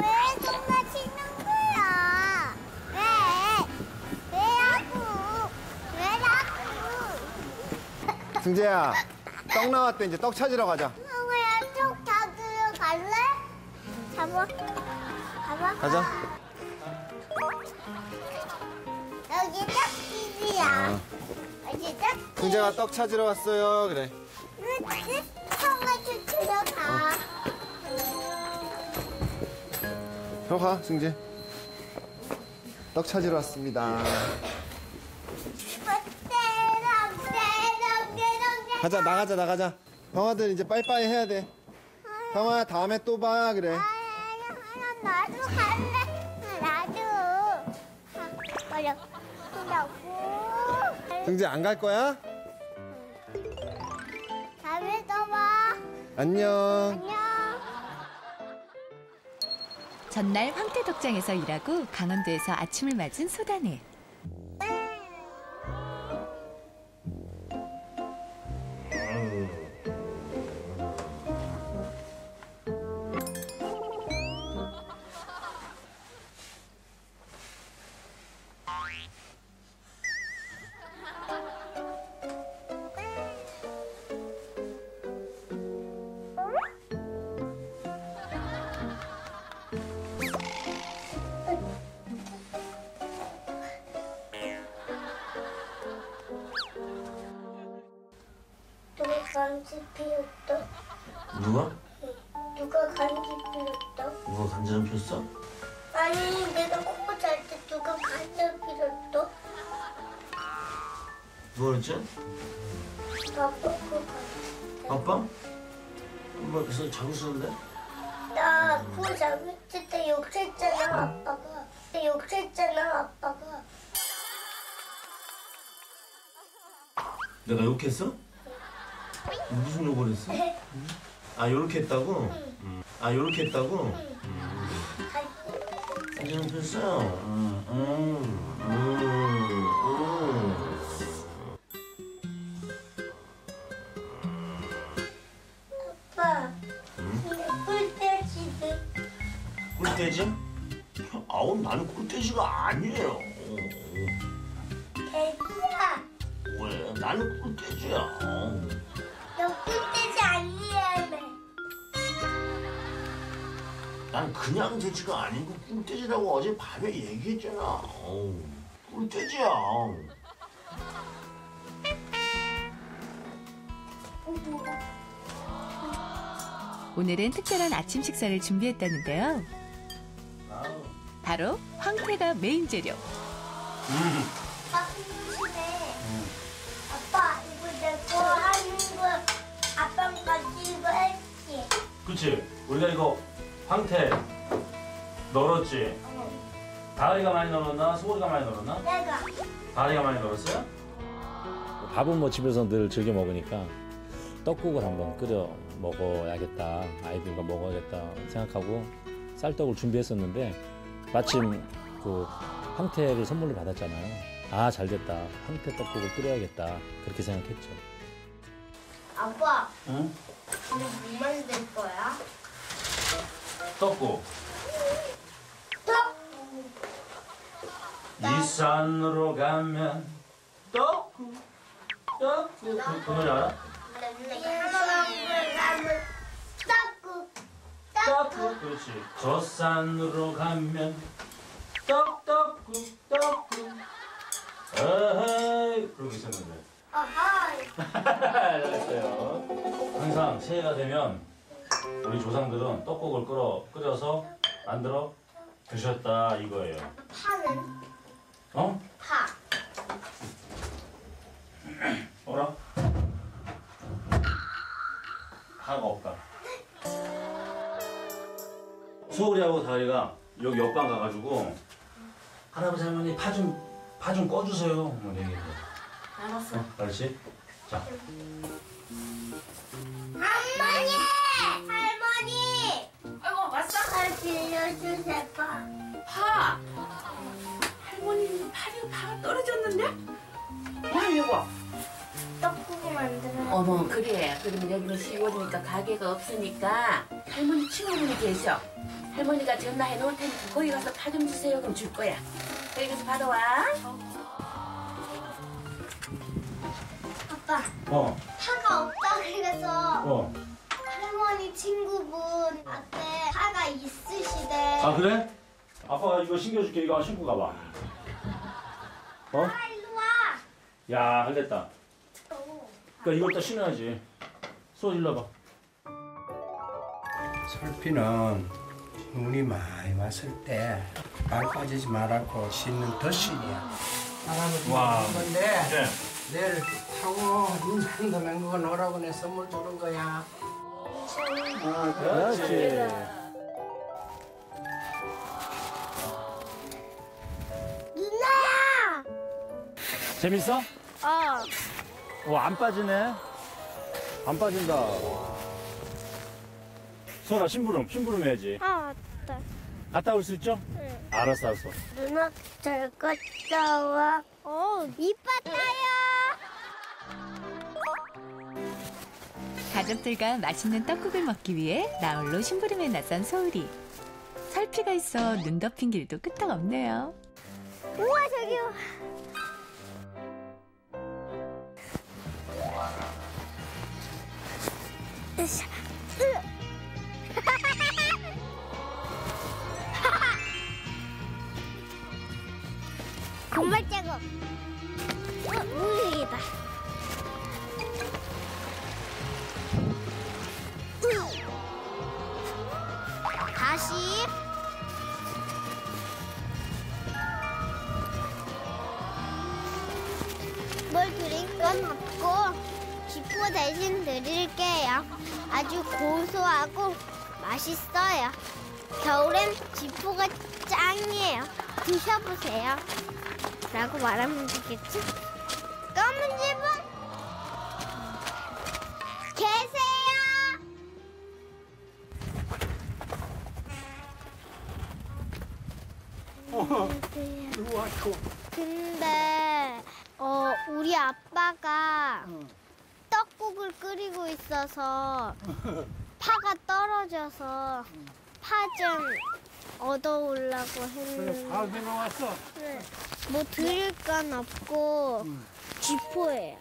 왜 정말 치는 거야? 왜? 왜라고? 왜라고? 승재야, 떡 나왔대. 이제 떡 찾으러 가자. 잡아. 잡아. 가자. 여기 떡집이야. 여기 떡집. 승재가 떡 찾으러 왔어요. 그래. 형아도 들어가. 들어가, 승재. 떡 찾으러 왔습니다. 대롱, 가자, 나가자, 나가자. 형아들 이제 빠이빠이 해야 돼. 형아, 다음에 또 봐. 그래. 나도 갈래. 나도. 아, 어려. 나고. 승재 안 갈 거야? 다음에 또 봐. 안녕. 안녕. 전날 황태덕장에서 일하고 강원도에서 아침을 맞은 소다네. 누가 간지럼 폈어? 아니 내가 코코 잘 때 누가 간지 피웠다? 누가 그랬지? 아빠 코 간지 아빠? 엄마 그래서 자고 있었는데? 나 그거 잘못했을 때 욕했잖아 아빠가 욕했잖아 아빠가 내가 욕했어? 무슨 욕을 했어? 아 요렇게 했다고? 음. 아 요렇게 했다고? 아빠 음. 꿀돼지? 아우 나는 꿀돼지가 아니에요. 돼지야 왜? 나는 꿀돼지야. 난 그냥 돼지가 아니고 꿀돼지라고 어제 밤에 얘기했잖아. 어우, 꿀돼지야. 오늘은 특별한 아침 식사를 준비했다는데요. 바로 황태가 메인 재료. 아빠 심심해 아빠 이거 내거 하는 거 같이 이거 했지 그치? 우리가 이거 황태 널었지? 다리가 많이 널었나? 소리가 많이 널었나? 내가 다리가 많이 널었어요? 밥은 뭐 집에서 늘 즐겨 먹으니까 떡국을 한번 끓여 먹어야겠다. 아이들과 먹어야겠다 생각하고 쌀떡을 준비했었는데 마침 그 황태를 선물로 받았잖아요. 아, 잘 됐다. 황태 떡국을 끓여야겠다. 그렇게 생각했죠. 아빠 응? 이거 뭐 만들 거야? 떡국. 떡이 산으로 가면 떡국, 떡국. 그 노래 알아? 떡국 떡국. 그렇지. 저 산으로 가면 떡떡국, 떡국. 어헤이. 그러고 있었는데. 어허이 [laughs] 잘했어요. 항상 새해가 되면 우리 조상들은 떡국을 끓여, 끓여서 만들어 드셨다 이거예요. 파는 어? 파 [clears throat] 뭐라? 파가 없다. 소울이하고 다리가 여기 옆방 가가지고 할아버지 할머니 파 좀 파 좀 꺼주세요. 뭐 얘기해. 알았어 어, 알지? 자, 할머니 할머니 아이고 왔어? 파 빌려주세요 파 파. 할머니 팔이 파가 떨어졌는데? 뭐 하려고? 떡국을 만들어 어머 그래. 그러면 여기는 10월이니까 가게가 없으니까 할머니 친구분이 계셔. 할머니가 전화해 놓을 테니까 거기 가서 파 좀 주세요. 그럼 줄 거야. 거기 가서 받아와. 아빠 어, 파가 없다 그래서 어. 할머니 친구분 앞에 파가 있으시대 아 그래? 아빠가 이거 신겨줄게. 이거 신고 가봐. 어? 아 일로 와 야, 잘됐다. 그러니까 이걸 또 신어야지. 손 일로 와봐. 설피는 눈이 많이 왔을 때발 빠지지 말라고 씻는 덧신이야. 할아버지 와. 준 건데 네. 내일 타고 인삼도 맹거 넣으라고 내 선물 주는 거야. 아, 그렇지. 누나야 재밌어? 어 어, 안 빠지네. 안 빠진다. 소라, 심부름, 심부름 해야지. 아, 맞다. 갔다 올 수 있죠? 응. 알았어, 알았어. 누나 잘 갔다 와. 어, 이빠 타요. 가족들과 맛있는 떡국을 먹기 위해 나홀로 심부름에 나선 소울이. 설피가 있어 눈 덮인 길도 끄떡 없네요. 우와, 저기요. 으쌰. 으. 금발 자국. 어, 물이다. 다시. 뭘 드린 건 없고 지포 대신 드릴게요. 아주 고소하고 맛있어요. 겨울엔 지포가 짱이에요. 드셔보세요. 라고 말하면 되겠지? 검은 집은 계세요. 근데 어 우리 아빠가 떡국을 끓이고 있어서 [laughs] 파가 떨어져서 파 좀 얻어오려고 했는데 다 나왔어. 네. 뭐 드릴 건 없고 쥐포예요.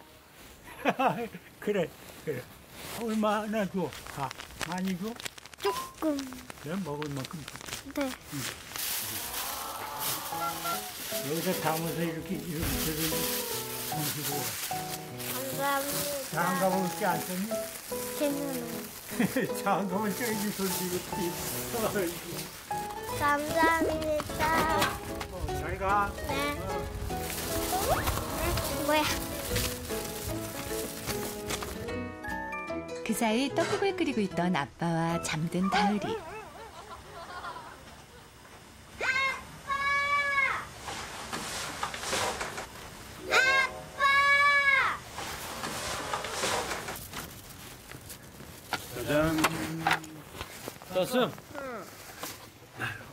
[laughs] 그래, 그래. 얼마나 줘? 다 많이 줘? 조금. 그래 먹을 만큼 줘. 네. 여기다 담아서 이렇게 이렇게 담시고 감사합니다. 장갑을 이렇게 안 썼니? 괜찮아요. 장갑을 껴야지 솔직히. 감사합니다. 잘 가. 네. 뭐야? 그 사이 떡국을 끓이고 있던 아빠와 잠든 다을이 짜잔. 떴음.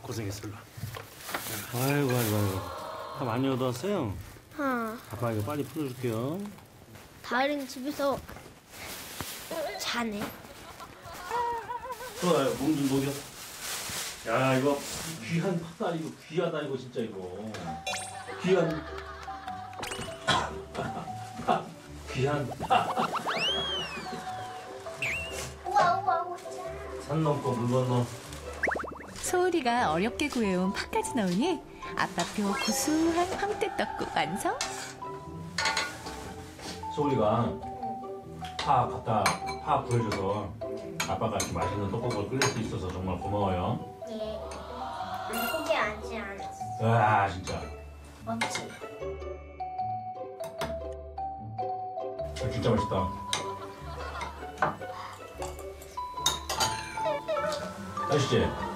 고생했어. 일로 와. 아이고 아이고 아이고. 얻어왔어요. 어. 아빠 이거 빨리 풀어줄게요. 다른 집에서 자네. 좋아요. 몸좀 녹여. 야 이거 귀한 팥다 이거 귀하다 이거 진짜 이거. 귀한. [laughs] 귀한 우와 우와 우와. 산 넘고 물 건너. 소울이가 어렵게 구해온 파까지 넣으니 아빠표 구수한 황태떡국 완성. 소울이가 파 갖다 파 구해줘서 아빠가 이렇게 맛있는 떡국을 끓일 수 있어서 정말 고마워요. 예. 나쁘지 않지 않았어. 와 진짜 멋지. 아, 진짜 맛있다. 맛있지?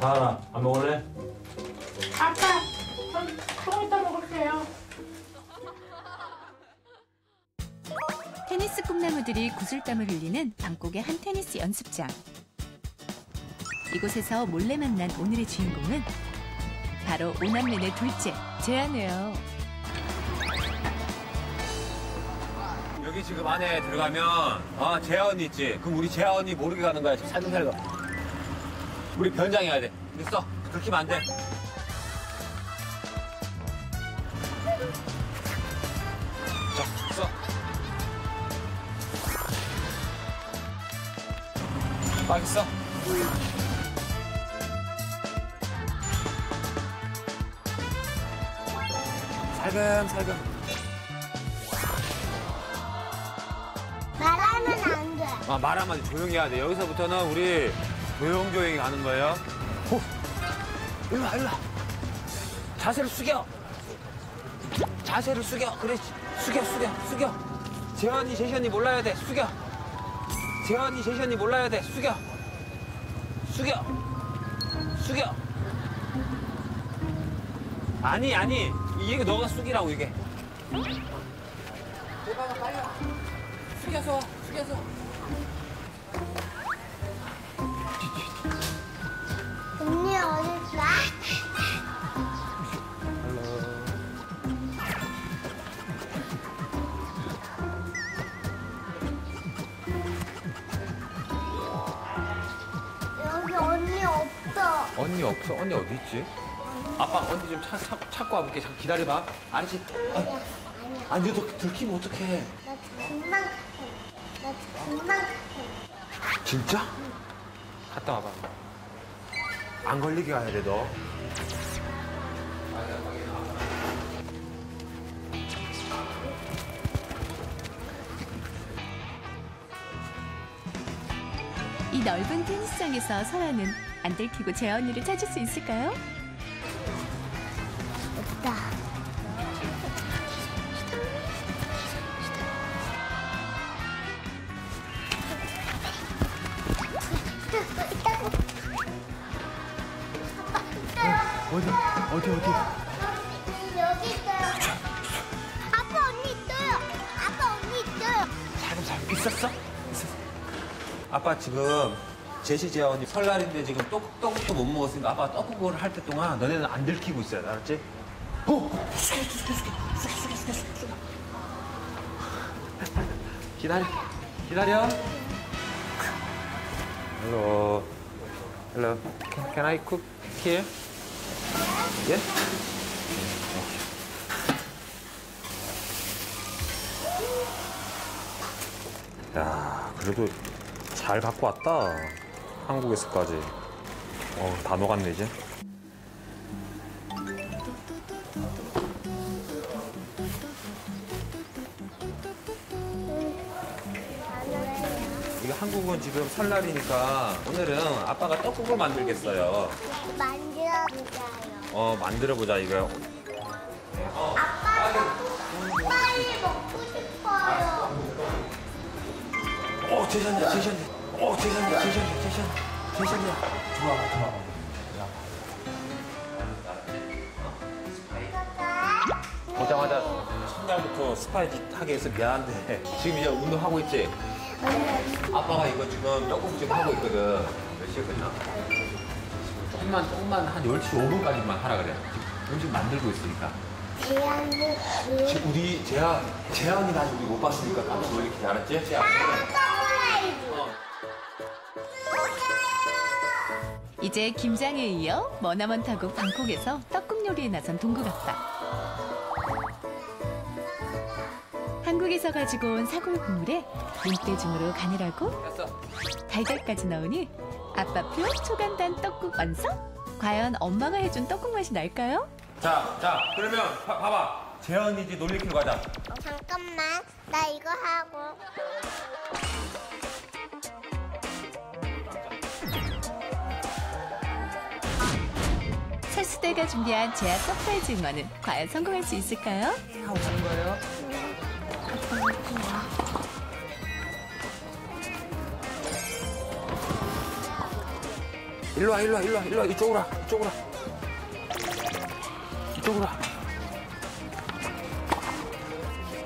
다하나 안 먹을래? 아빠, 좀 이따 먹을게요. 테니스 꿈나무들이 구슬땀을 흘리는 방콕의 한 테니스 연습장. 이곳에서 몰래 만난 오늘의 주인공은 바로 오남매의 둘째 재한이에요. 여기 지금 안에 들어가면 아 재하 언니 있지. 그럼 우리 재하 언니 모르게 가는 거야. 지금 살금살금. 우리 변장해야 돼. 됐어? 그렇게 하면 안 돼. 자, 써. 빨리 써. 살금살금. 말하면 안 돼. 아, 말 한마디 조용히 해야 돼. 여기서부터는 우리 조용조용히 가는 거예요. 호. 일로 와, 일로 와. 자세를 숙여. 자세를 숙여. 그렇지. 숙여, 숙여, 숙여. 재현이, 제시언니 몰라야 돼. 숙여. 재현이, 제시언니 몰라야 돼. 숙여. 숙여. 숙여. 아니, 아니. 이게 너가 숙이라고, 이게. 대박아, 빨리 와. 숙여서 와, 숙여서. 어디 가? 여기 언니 없어. 언니 없어? 언니 어디 있지? 아빠 언니 좀 찾, 찾, 찾고 와볼게. 잠깐 기다려봐. 알지? 아니야, 아니야. 아니, 너 들키면 어떡해. 나 금방 갈게. 나 금방 갈게. 진짜? 갔다 와봐. 안 걸리게 가야 돼, 너. 이 넓은 테니스장에서 설아는 안 들키고 재언니를 찾을 수 있을까요? 제시 재원이 설날인데 지금 떡, 떡국도 못 먹었으니까 아빠 떡국을 할 때 동안 너네는 안 들키고 있어야 돼, 알았지? 어! 기다려, 기다려. Hello. Hello. Can, can I cook here? Yes? 야, 그래도 잘 갖고 왔다. 한국에서까지. 어, 다 녹았네, 이제. 이거 한국은 지금 설날이니까 오늘은 아빠가 떡국을 만들겠어요. 만들어보자요. 어, 만들어보자, 이거. 빨리 먹고 싶어요. 어, 제시한다, 제시한다. 어, 제시한다, 제시한다, 제시한다. 제시한다. 좋아, 좋아. 보자마자 첫날부터 스파이지 하게 해서 미안한데 지금 이제 운동하고 있지? 아빠가 이거 지금 떡국 지금 하고 있거든. 몇 시에 끝나? 조금만, 조금만 한 10시 5분까지만 하라 그래. 지금 음식 만들고 있으니까. 지금 우리 재한, 재한이가 아직 우리 못 봤으니까 깜짝 놀리지 알았지? 재한. 이제 김장에 이어 머나먼 타고 방콕에서 떡국 요리에 나선 동국 아빠. 한국에서 가지고 온 사골 국물에 눈대중으로 간을 하고 달걀까지 넣으니 아빠표 초간단 떡국 완성? 과연 엄마가 해준 떡국 맛이 날까요? 자, 자, 그러면 봐, 봐봐. 재현이 이제 놀래키러 가자. 잠깐만, 나 이거 하고. 설수대가 준비한 제아 surprise 응원은 과연 성공할 수 있을까요? 가는 거예요? 일로 와, 일로 와, 일로 와, 일로 와. 이쪽으로 와, 이쪽으로 와. 이쪽으로 와.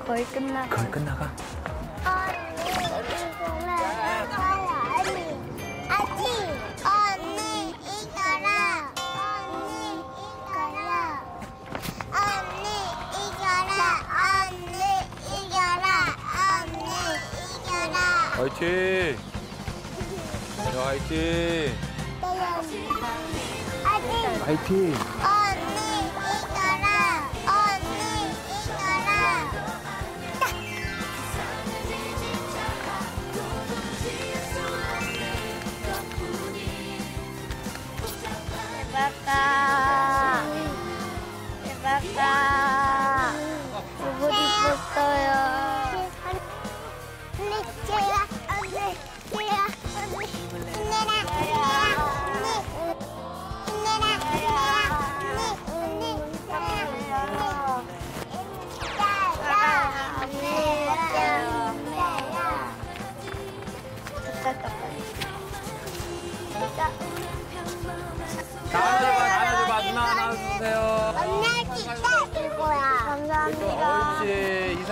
거의 끝나. 거의 끝나가. 화이팅! 야, 화이팅! 아직 화이팅! 언니 이거라. 언니 이거라. 대박아. 대박아.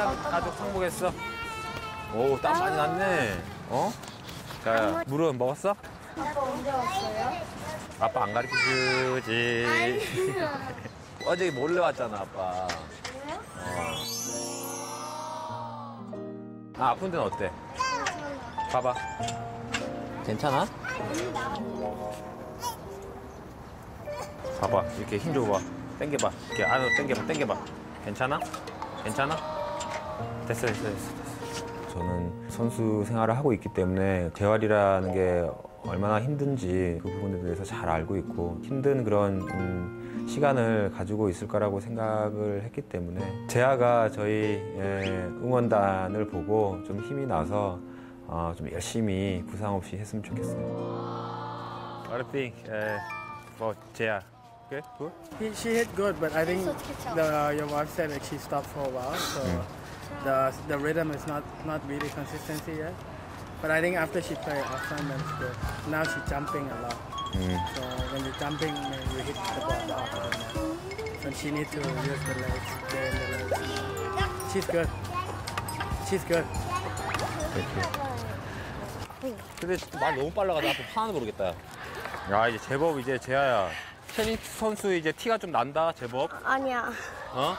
이상 가족 성공했어. 오, 땀 많이 났네. 어? 자, 물은 먹었어? 아빠 언제 왔어요? 아빠 안 가르쳐 주지. 어제 몰래 왔잖아, 아빠. 어. 아, 아픈 데는 어때? 봐봐. 괜찮아? 봐봐. 이렇게 힘 줘봐. 당겨봐. 이렇게 안으로 당겨봐. 당겨봐. 괜찮아? 괜찮아? 됐어, 됐어, 됐어. 됐어. 저는 선수 생활을 하고 있기 때문에 재활이라는 게 얼마나 힘든지 그 부분에 대해서 잘 알고 있고 힘든 그런 음, 시간을 가지고 있을 거라고 생각을 했기 때문에 재하가 저희 예, 응원단을 보고 좀 힘이 나서 어, 좀 열심히 부상 없이 했으면 좋겠어요. What do you think uh, about 재하? Good? Good? He, she hit good, but I think the, your wife said that she stopped for a while, so the the rhythm is not not really consistency yet. But I think after she played awesome, it's good. Now she's jumping a lot. Mm. So when you're jumping, you hit the ball off. So she needs to use the legs, bend the legs. She's good. She's good. 근데 말 너무 빨라가지고 앞으로 하나도 모르겠다. 야 이제 제법 이제 재하야 테니스 선수 이제 티가 좀 난다 제법 아니야. 어?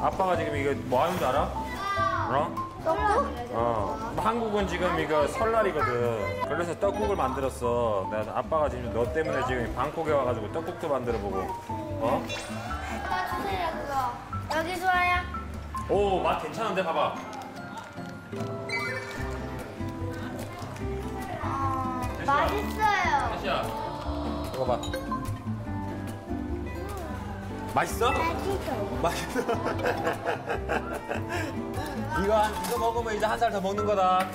아빠가 지금 이거 뭐 하는 줄 알아? 어? 떡국? 어. 한국은 지금 이거 설날이거든. 그래서 떡국을 만들었어. 난 아빠가 지금 너 때문에 지금 방콕에 와가지고 떡국도 만들어 보고. 어? 주세요 그거. 여기 좋아요. 오, 맛 괜찮은데? 봐봐. 맛있어요. 다시야. 먹어봐. 맛있어? 맛있어. 이거 한- 이거 먹으면 이제 한 살 더 먹는 거다.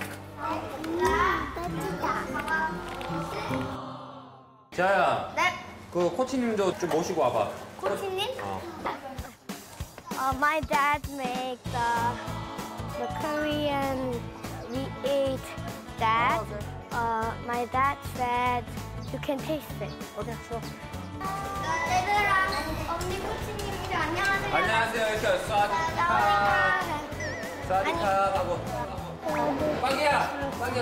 자야. 네. 그 코치님도 좀 모시고 와봐. 코치님? 어. Uh, my dad make the the Korean we ate that. Uh, my dad said you can taste it. Okay, sure. 얘들아, 언니 코치님인데 안녕하세요. 안녕하세요. 이렇게 쏴디카. 쏴디카 하고. 빵이야. 빵이야.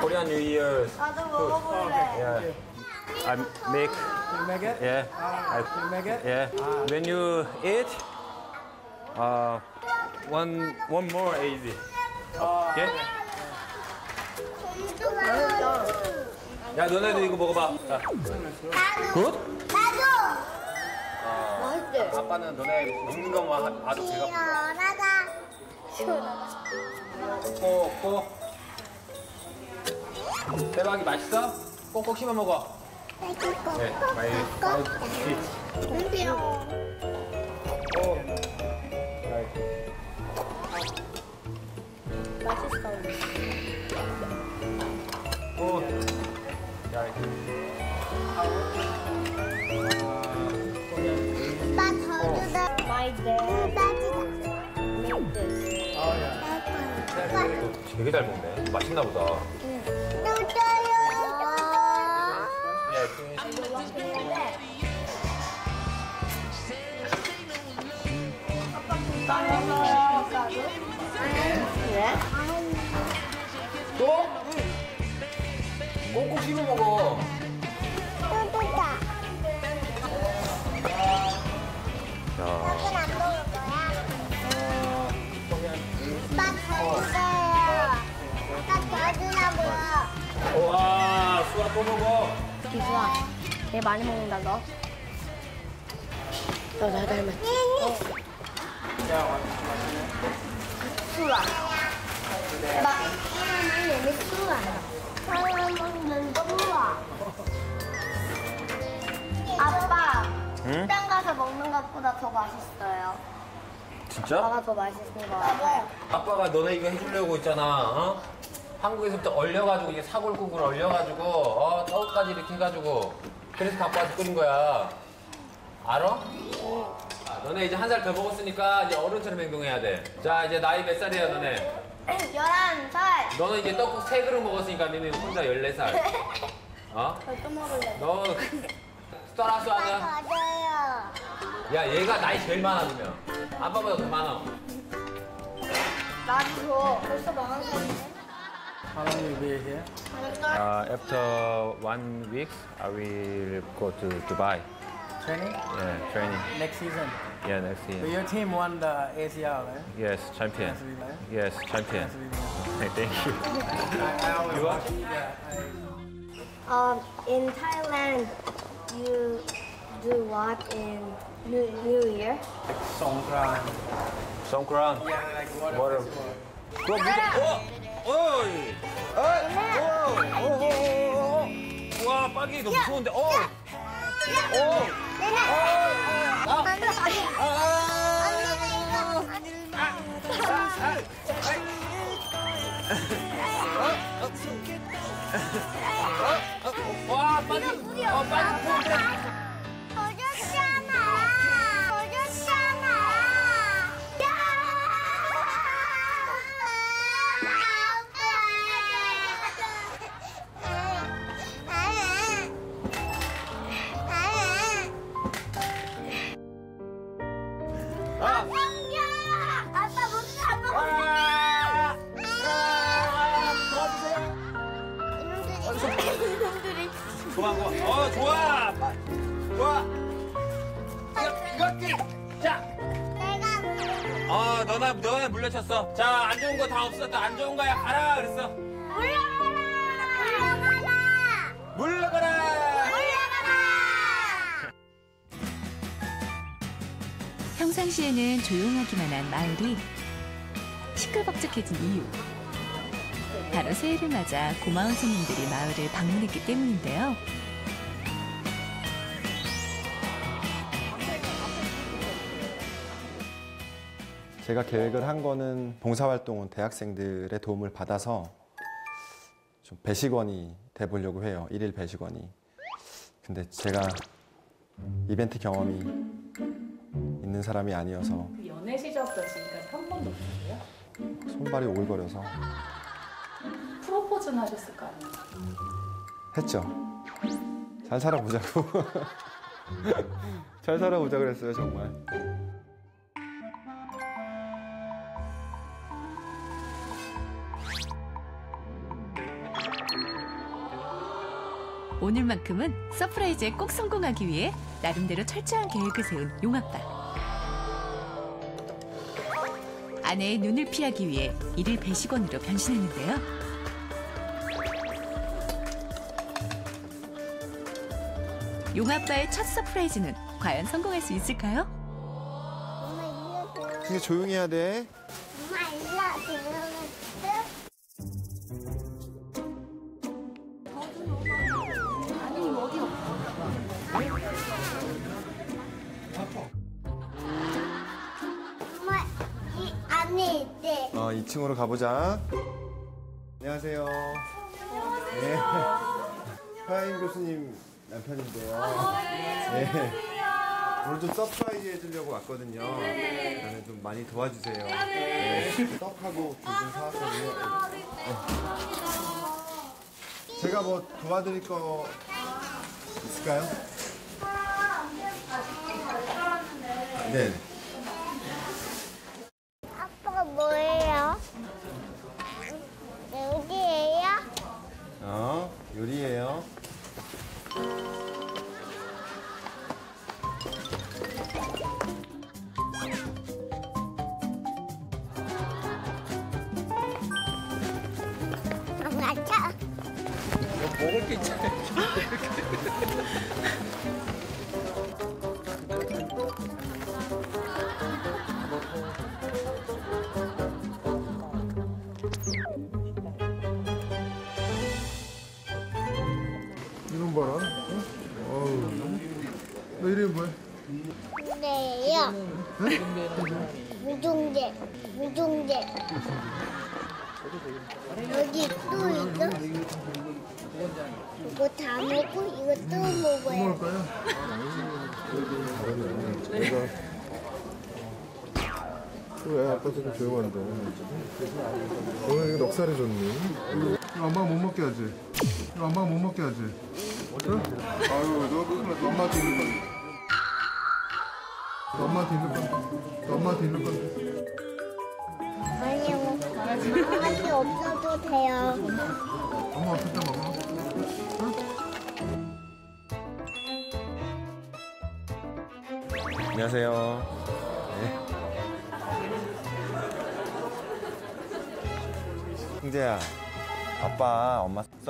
Korean New Year's. 나도 먹어볼래. Yeah. I make. You make it? Yeah. I You make it? Yeah. When you eat, uh, one one more easy. Okay. 야, 너네도 이거 먹어봐. 자. 굿? 나도. 어, 아빠는 너네 먹는 것만 하- 봐도 배가 시원하다. 시원하다. 고, 고. 대박이 맛있어? 꼭꼭 씹어 먹어. 네, 많이. 근데요. 맛있어. 되게 잘 먹네. 맛있나 보다. 또? 씹어 먹어. 또 줬다. 야. 안 먹을 거야? 더 주세요. 아빠 더 주라고요. 와, 수아 또 먹어. 기수아, 되게 많이 먹는다 너. 너 나 닮았지? 수아. 막 하나는 얘네 수아. 하나는 수아. 아빠, 응? 식당 가서 먹는 것보다 더 맛있어요. 진짜? 아빠가 더 맛있는 거 같아요. 아빠가 너네 이거 해주려고 있잖아. 어? 한국에서부터 얼려가지고 이게 사골국을 얼려가지고 어, 떡까지 이렇게 해가지고 그래서 갖고 와서 끓인 거야. 알아? 아, 너네 이제 한 살 더 먹었으니까 이제 어른처럼 행동해야 돼. 자 이제 나이 몇 살이야 너네? 11살. 너는 이제 떡국 세 그릇 먹었으니까 너네 혼자 14살. 어? 또 먹을래. 너 스타라스 아니야? 맞아요. 야 얘가 나이 제일 많아 그러면. 아빠보다 더 많아. 나도 줘. 벌써 망한 건데. How long will you be here? Uh, after one week, I will go to Dubai. Training? Yeah, training. Next season. Yeah, next So year. your team won the ACL, right? Yes, champion. That's really nice. Yes, champion. Hey, thank you. I, I always You are? watch. Yeah. Um, in Thailand, you do what in New, New Year? Songkran. Songkran. Yeah, like water. Water. festival. 그거 무슨? 어, 어이, 어이, 오, 오, 오, 오, 오. 와, 빠기 너 무서운데? 어, 어. 와 빠지. 어 빠지. 너나 물려쳤어. 자, 안 좋은 거 다 없었다. 안 좋은 거야. 가라. 그랬어. 물러가라. 평상시에는 조용하기만 한 마을이 시끌벅적해진 이유. 바로 새해를 맞아 고마운 손님들이 마을을 방문했기 때문인데요. 제가 계획을 한 거는 봉사활동은 대학생들의 도움을 받아서 좀 배식원이 돼보려고 해요. 일일 배식원이. 근데 제가 이벤트 경험이 있는 사람이 아니어서 그 연애 시절부터 지금까지 한 번도 없으세요? 손발이 오글거려서 프로포즈는 하셨을 거 아니에요? 했죠. 잘 살아보자고. [laughs] 잘 살아보자 그랬어요, 정말. 오늘만큼은 surprise에 꼭 성공하기 위해 나름대로 철저한 계획을 세운 용아빠. 아내의 눈을 피하기 위해 일일 배식원으로 변신했는데요. 용아빠의 첫 surprise는 과연 성공할 수 있을까요? 되게 조용히 해야 돼. 엄마 들 2층으로 가보자. 안녕하세요. 네. 하임 교수님 남편인데요. 네. 오늘 좀 surprise 해주려고 왔거든요. 그러면 좀 많이 도와주세요. 네. 떡하고 두분 사왔거든요. 네. 제가 뭐 도와드릴 거 있을까요? 네.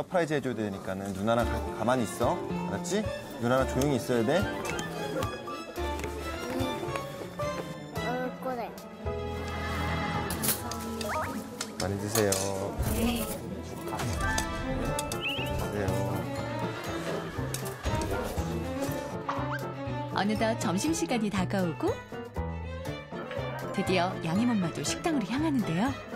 surprise 해줘야 되니까는 누나랑 가, 가만히 있어. 알았지? 누나랑 조용히 있어야 돼. 어. 많이 드세요. 네. 드세요. 어느덧 점심시간이 다가오고 드디어 하임 엄마도 식당으로 향하는데요.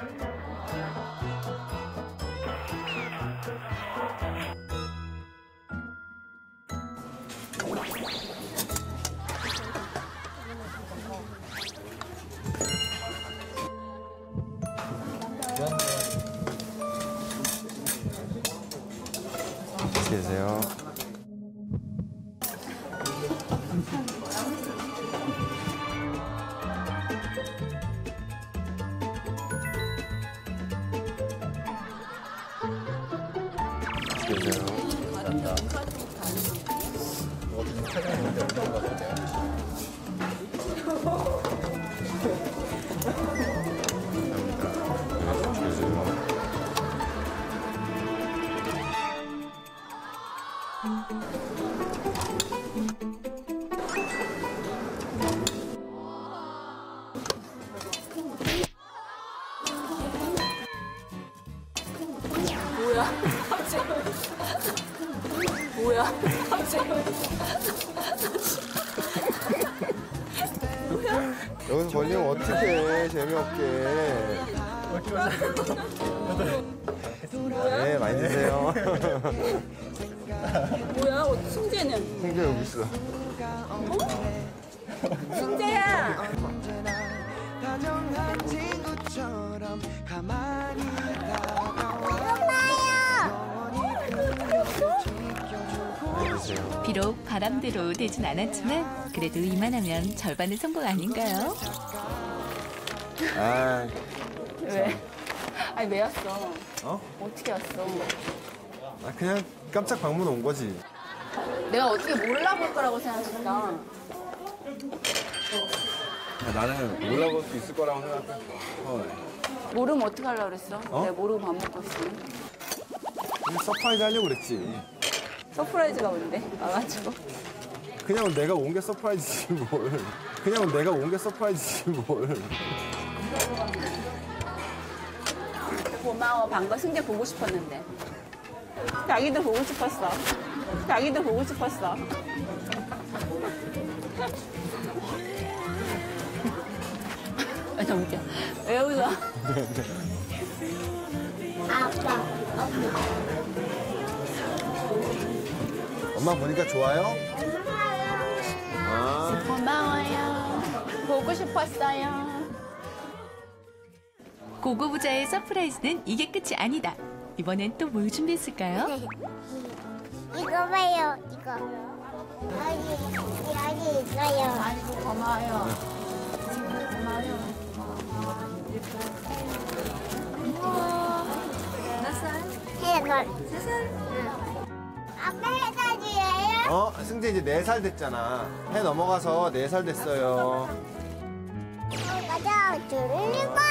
맛있 바람대로 되진 않았지만 그래도 이만하면 절반의 성공 아닌가요? 아 왜? 아니 왜 왔어? 어? 어떻게 왔어? 아, 그냥 깜짝 방문 온 거지 내가 어떻게 몰라볼 거라고 생각했다. 아, 나는 몰라볼 수 있을 거라고 생각했어 모르면 어떡하려고 그랬어? 어? 내가 모르고 밥 먹고 있으면. surprise 하려고 그랬지 surprise가 뭔데? 와가지고. 그냥 내가 온 게 surprise지 뭘 그냥 내가 온 게 surprise지 뭘 고마워. 방금 승재 보고 싶었는데. 자기도 보고 싶었어. 자기도 보고 싶었어. 아, 너무 웃겨. 왜 웃어? 아빠. 엄마 보니까 좋아요? 아 고마워요. 보고 싶었어요. 고고부자의 surprise는 이게 끝이 아니다. 이번엔 또 뭘 준비했을까요? [laughs] 이거 봐요, 이거. 여기, 여기 있어요. 아이고, 고마워요. 몇 살? 세 살. 세 살? 아빠 해가지예요? 어? 승재 이제 4살 됐잖아 해 넘어가서 4살 됐어요 가자, 출발!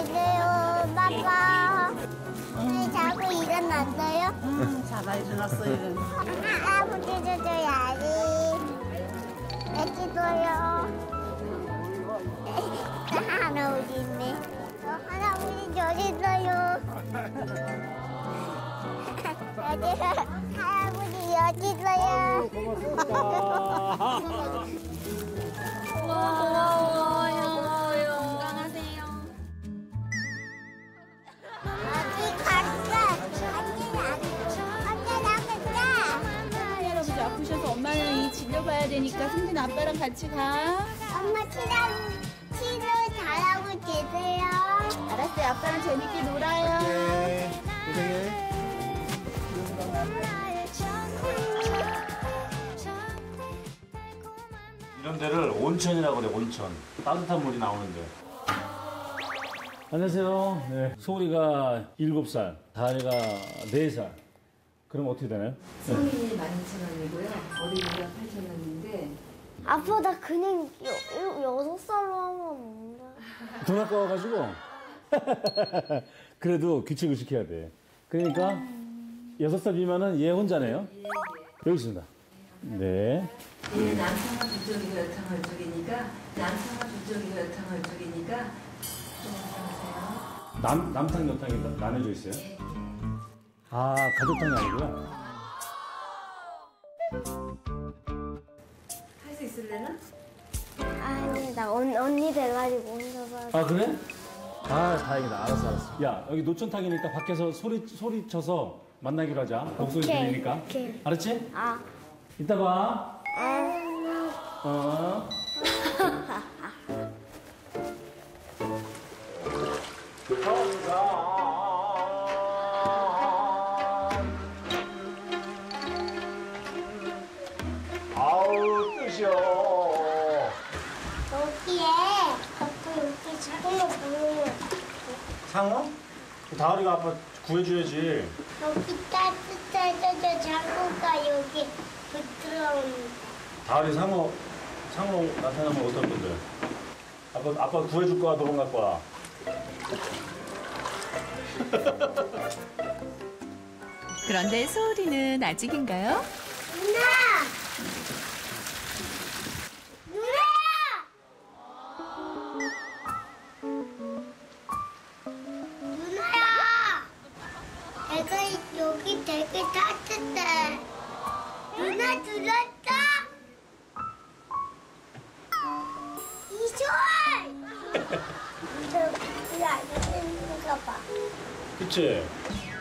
이제요, 빠빠. 왜 자꾸 일어났어요? 응, 잘 많이 일어났어, 이런. 아, 아버지도 줘야지. 애기도요. 할아버지 있네. 어, 할아버지 저기 있어요. 여기, 할아버지 여기 있어요. 고마워요. 건강하세요. 어디 갔어? 언제 나갔어? 할아버지 아프셔서 엄마랑 이 진료봐야 되니까 승진 아빠랑 같이 가. 엄마 치료, 치료 잘하고 계세요. 알았어요. 아빠랑 재밌게 놀아요. 네 고생해 이런 데를 온천이라고 그래 온천 따뜻한 물이 나오는데 안녕하세요. 네. 소리가 7살, 다리가 4살. 그럼 어떻게 되나요? 네. 성인이 12,000원이고요. 어린이가 8,000원인데 아빠 나 그냥 여, 여, 여섯 살로 하면 안 돼. 돈 아까워가지고. [laughs] 그래도 규칙을 지켜야 돼. 그러니까 여섯 살 미만은 얘 혼자네요. 여기 있습니다. 네. 이 남성화 두쪽이고 여성화 쪽이니까 남성화 두쪽이고 여성화 쪽이니까 좀 하세요. 남, 남탕, 여탕이 나- 나눠져 있어요? 아, 가족탕이 아니고요? 할 수 있을래나? 아니 나 언, 언니 돼가지고 혼자서. 아, 그래? 아, 다행이다. 알았어, 알았어. 야, 여기 노천탕이니까 밖에서 소리, 소리 쳐서 만나기로 하자. 목소리 오케이, 들리니까. 오케이. 알았지? 아. 이따 봐. 어. 아우 뜨셔. 여기에 자꾸 이렇게 지금은 보여요. 상어? 다을이가 아빠 구해줘야지 여기 따뜻해져서 자꾸가 여기 부드러운. 다을이 상어 상어 나타나면 어떨 건데? 아빠 아빠 구해줄 거야 도망갈 거야? 그런데 소울이는 아직인가요? 누나! 누나! 누나야! 내가 여기 되게 따뜻해. 누나 들었어? 안 되는가 봐. 그치?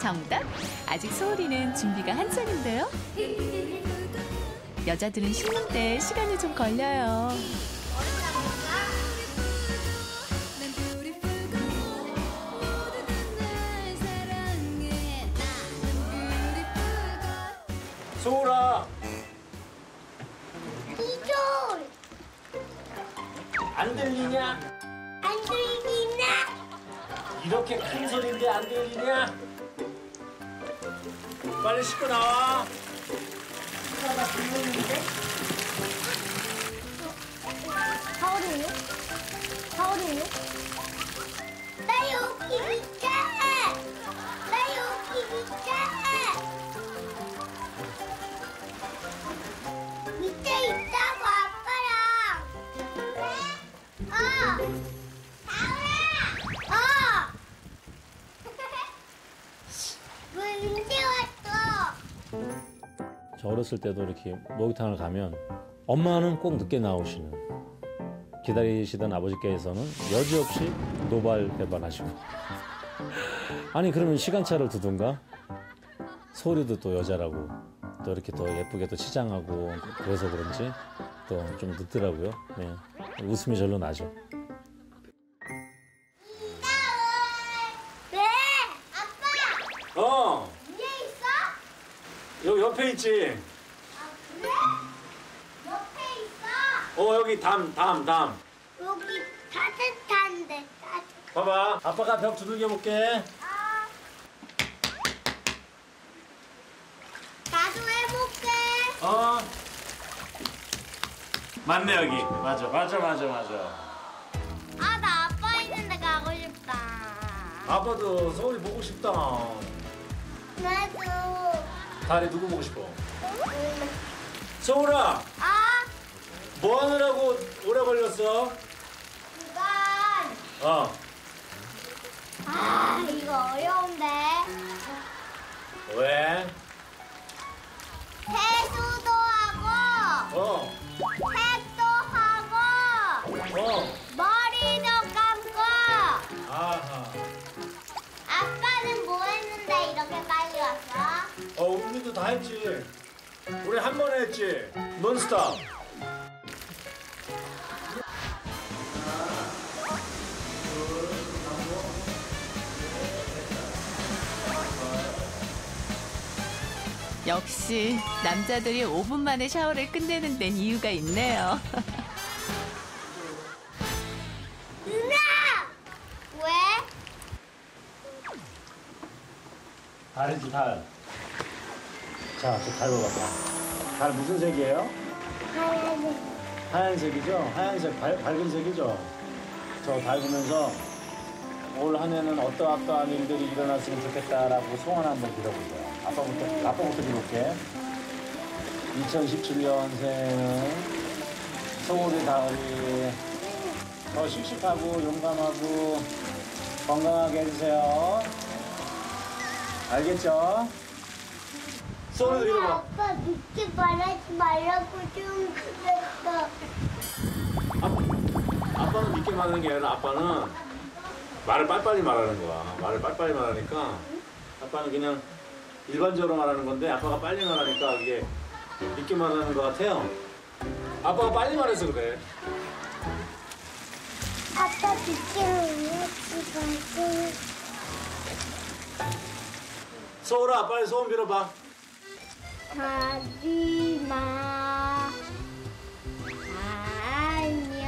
정답. 아직 소울이는 준비가 한창인데요. 여자들은 씻는데 시간이 좀 걸려요. 소울아! 안 들리냐? 이렇게 큰 소리인데 안 들리냐? 빨리 씻고 나와. 하울이요? 하울이요? 나 여기! 나 저 어렸을 때도 이렇게 목욕탕을 가면 엄마는 꼭 늦게 나오시는 기다리시던 아버지께서는 여지없이 노발 배반하시고 [laughs] 아니 그러면 시간차를 두든가 소리도 또 여자라고 또 이렇게 더 예쁘게 또 치장하고 그래서 그런지 또 좀 늦더라고요. 네. 웃음이 절로 나죠. 왜? 아빠! 어, 여기 옆에 있지. 그래? 옆에 있어? 어, 여기 담, 담, 담. 여기 따뜻한데 따뜻. 봐봐. 아빠가 벽 두들겨 볼게. 나도 해볼게. 어. 맞네 여기. 맞아, 맞아, 맞아, 맞아. 아, 나 아빠 있는데 가고 싶다. 아빠도 서울 보고 싶다. 나도. 다리 누구 보고 싶어? 서울아, 아, 뭐 하느라고 오래 걸렸어? 이건. 어. 아, 이거 어려운데. 왜? 세수도 하고, 어. 색 어? 어, 우리도 다 했지. 우리 한 번에 했지. 논스톱. 역시 남자들이 5분 만에 샤워를 끝내는 데는 이유가 있네요. 누나! 왜? 달이지 달. 자, 저달 봐봐. 달 무슨 색이에요? 하얀색. 하얀색이죠? 하얀색 밝, 밝은 색이죠? 저달 보면서 올 한 해는 어떠어떠한 일들이 일어났으면 좋겠다라고 소원 한번 빌어보세요. 아빠부터, 아빠부터 빌어볼게. 2017년새는 서울의 가을이 더 씩씩하고 용감하고 건강하게 해주세요. 알겠죠? 소원을 빌어봐. 아빠 늦게 말하지 말라고 좀 그랬어. 아빠는 믿게 말하는 게 아니라 아빠는 말을 빨리빨리 말하는 거야. 말을 빨리빨리 말하니까 아빠는 그냥 일반적으로 말하는 건데 아빠가 빨리 말하니까 이게 믿게 말하는 것 같아요. 아빠가 빨리 말해서 그래. 아빠 늦게 말하지 말고. 소울아 빨리 소원 빌어봐. 하지마. 안녕.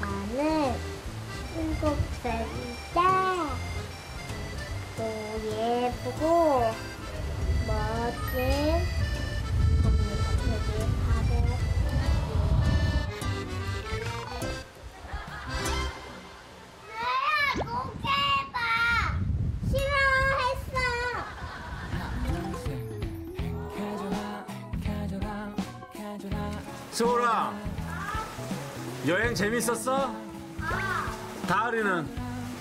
나는 일곱 살인데 또 예쁘고 멋진 소라 여행 재밌었어? 다을이는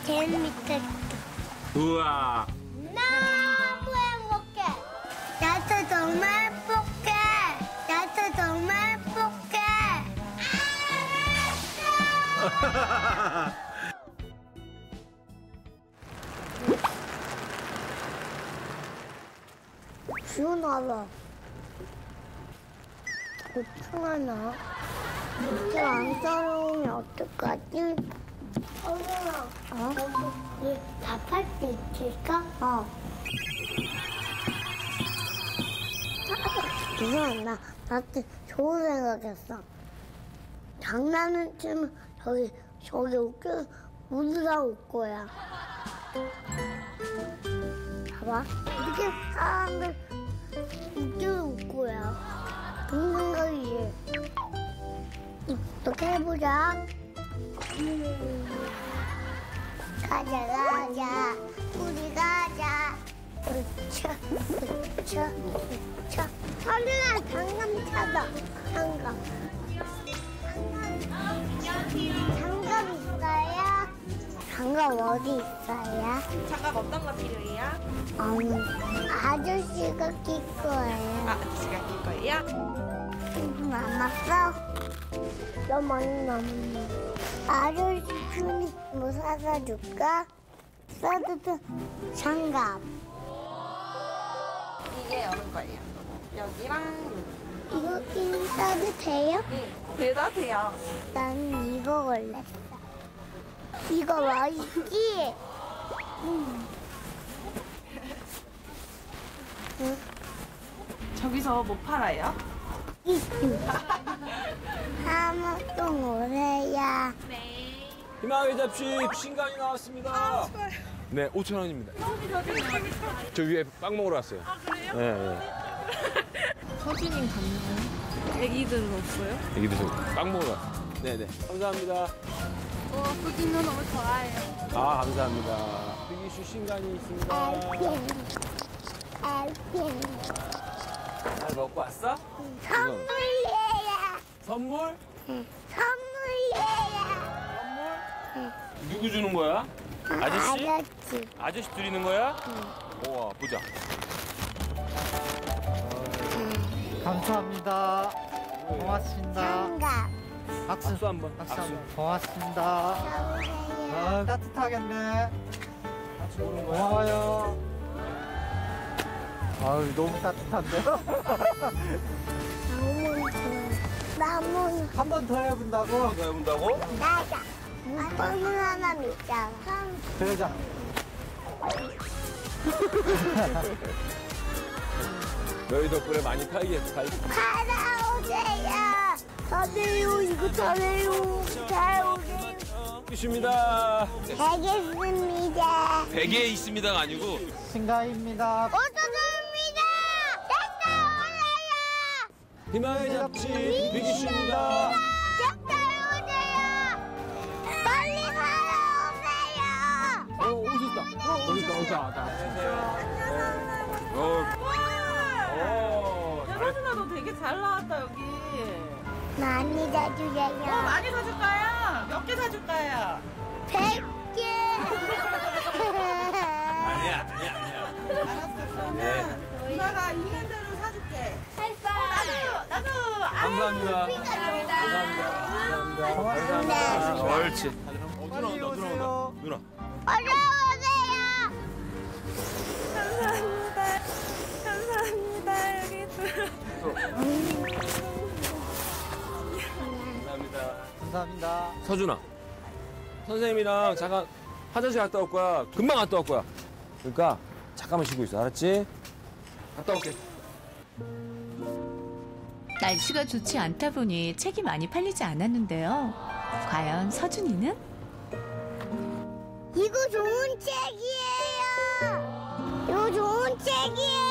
재밌겠다. 우와 너무 행복해. 나도 정말 행복해. 나도 정말 행복해. [laughs] 시원하다. 고충하나? 이제 안 따라오면 어떡하지? 엄마, 어? 밥할 수 있을까? 어. 이건 나, 나한테 좋은 생각했어. 장난은 치면 저기, 저기 웃겨, 우리가 올 거야. 봐봐. 이렇게 사람들 웃겨 올 거야. 그런 생각이지. 이렇게 해보자. 가자, 가자. 우리 가자. 으차, 으차, 으차. 선생아, 장갑 찾아. 장갑 있어요? 장갑 어디 있어요? 장갑 어떤 거 필요해요? 음, 아저씨가 낄 거예요. 아, 아저씨가 낄 거예요? 좀 남았어? 너무 많이 남았네. 아저씨 준이 뭐 사다 줄까? 따뜻한 장갑. 이게 여름 거예요. 여기랑 이거 끼는 따뜻해요? 대다 돼요. 난 이거 걸렸어. 이거 맛있지? 응. 응. 저기서 뭐 팔아요? [laughs] 한번또 오세요. 희망의 잡식 신간이 나왔습니다. 네, 5천 원입니다. 저 위에 빵 먹으러 왔어요. 네, 네. [laughs] 서준이 갔나요? 애기들은 없어요? 애기들 저빵 먹으러 왔어요. 네, 네. 감사합니다. 어, 서준이 너무 좋아해요. 아, 감사합니다. 비기슈 신간이 있습니다. 알펜. 알펜. 잘 먹고 왔어? 선물이에요. 선물? 선물이에요. 누구 주는 거야? 아저씨? 아저씨. 아저씨 드리는 거야? 우와, 보자. 감사합니다. 고맙습니다. 장갑. 박수, 박수 한 번. 박수. 박수. 고맙습니다. 아, 따뜻하겠네. 고마워요. 아유, 너무 따뜻한데요? 나무. 한 번 더 해본다고? 더 해본다고? 나가. 선물 하나 있잖아. 그러자. [laughs] 너희 덕분에 많이 팔겠어, 팔 팔아오세요. 사세요. 이거 사세요. 잘 오세요. 이슈입니다. 알겠습니다. 베개에 있습니다가 아니고 신가입니다. 어서듭니다. 됐다 올라요. 희망의 잡지 비기슈입니다. 됐다 오세요. 빨리 사러 오세요. 어, 있다. 어디 있다, 어디 있다. 어, 어, 되게 잘 나왔다, 여기. 많이 어, 사주세요. 많이 사줄까요? 몇 개 사줄까요? 백 개. 아니야, 아니야, 아니야. 네. 누나가 있는 대로 사줄게. 했어. 나도, 나도. 감사합니다. 감사합니다. 감사합니다. 옳지. 어, 누나 온다, 누나 온다. 누나. 어서 감사합니다. 감사합니다. 서준아. 선생님이랑 잠깐 화장실 갔다 올 거야. 금방 갔다 올 거야. 그러니까 잠깐만 쉬고 있어. 알았지? 갔다 올게. 날씨가 좋지 않다 보니 책이 많이 팔리지 않았는데요. 과연 서준이는? 이거 좋은 책이에요. 이거 좋은 책이에요.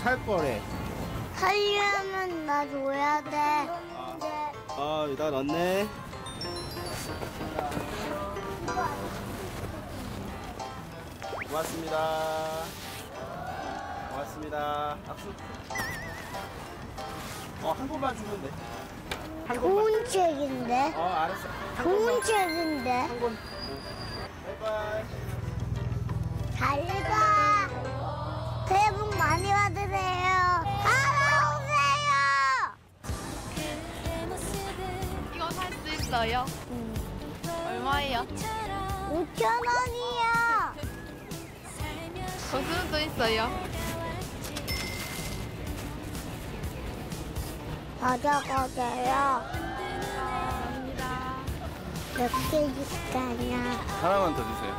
살 거래. 살려면 나 줘야 돼. 아, 여기다 넣네. 고맙습니다. 고맙습니다. 악수. 어, 한 번만 주면 돼. 좋은 책인데. 어, 알았어. 한 좋은 번만. 책인데. 한 번. 바이바이. 잘 가. 새해 복 많이 받으세요. 살아오세요. 이거 살 수 있어요? 얼마예요? 5천 원이요. 거스름도 있어요? 가져가세요. 몇 개 줄까요? 하나만 더 주세요.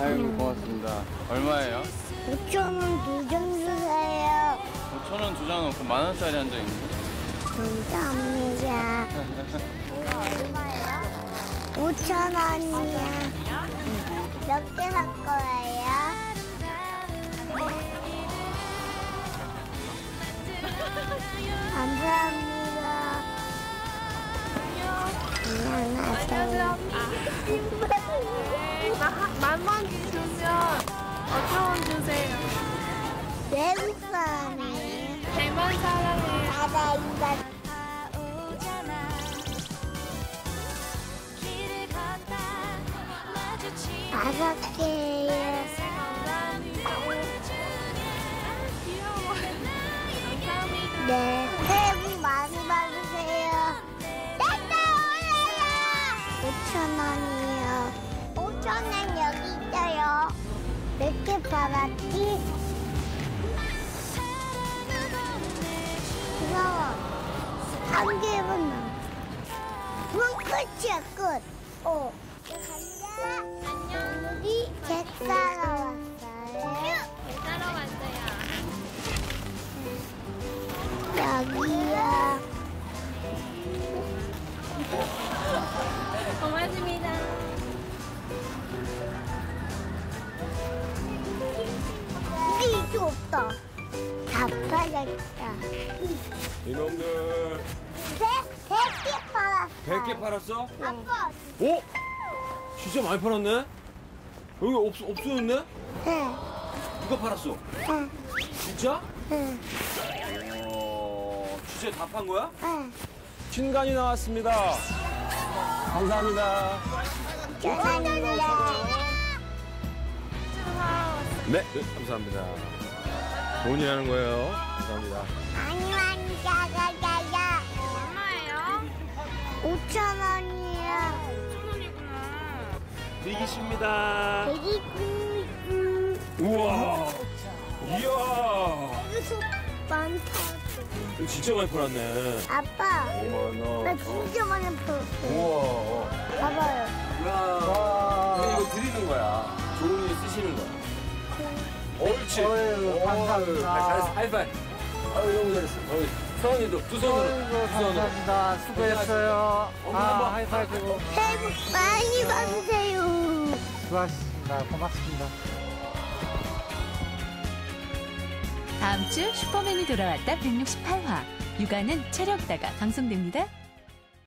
아이고, 고맙습니다. 얼마예요? 5천 원 두 장 주세요. 5천 원 두 장 넣고 만 원짜리 한 장 있는데. 감사합니다. 5천 원이요. 몇 개 살 거예요? 감사합니다. 안녕하세요. 만원 주면 5천 원 주세요. 외국 사람이에요. 대만 사람이에요. 나라 인간. 다섯 개예요. 네, 몇 개 받았지? 고마워. 한 개만 남. 그건 끝이야, 끝. 어. 간다. 안녕. 우리 책 사러 왔어요. 사러 왔어요. 여기야. 고맙습니다. 이게 없다. 다 팔렸다. 이놈들 네? 백개 팔았어. 100개 팔았어? 아빠. 오? 진짜 많이 팔았네? 여기 없, 없어졌네? 네. 누가 팔았어? 응. 진짜? 응. 어, 진짜 다 판 거야? 응. 신간이 나왔습니다. 감사합니다. 감사합니다. 네, 네, 감사합니다. 하는 거예요. 감사합니다. 많이 많이 자자자자. 얼마예요? 5천 원이요. 5천 원이구나. 대기십니다. 되게 꿀꿀. 우와. 이야. 여기서 많다. 진짜 많이 팔았네. 아빠. 5만 나 원. 진짜 많이 팔았어. 우와. 봐봐요. 야. 이거 드리는 거야. 일 쓰시는 거야. 옳지. 어휴, 감사합니다. 아, 잘했어. 하이파이. 아유, 너무 잘했어. 어이, 서원이도 두 손으로. 어이구, 두 손으로. 감사합니다. 수고했어요. 엄마 아, 한번. 하이파이브. 새해 복 많이 받으세요. 수고하셨습니다. 고맙습니다. 다음 주 슈퍼맨이 돌아왔다 168화 육아는 체력다가 방송됩니다.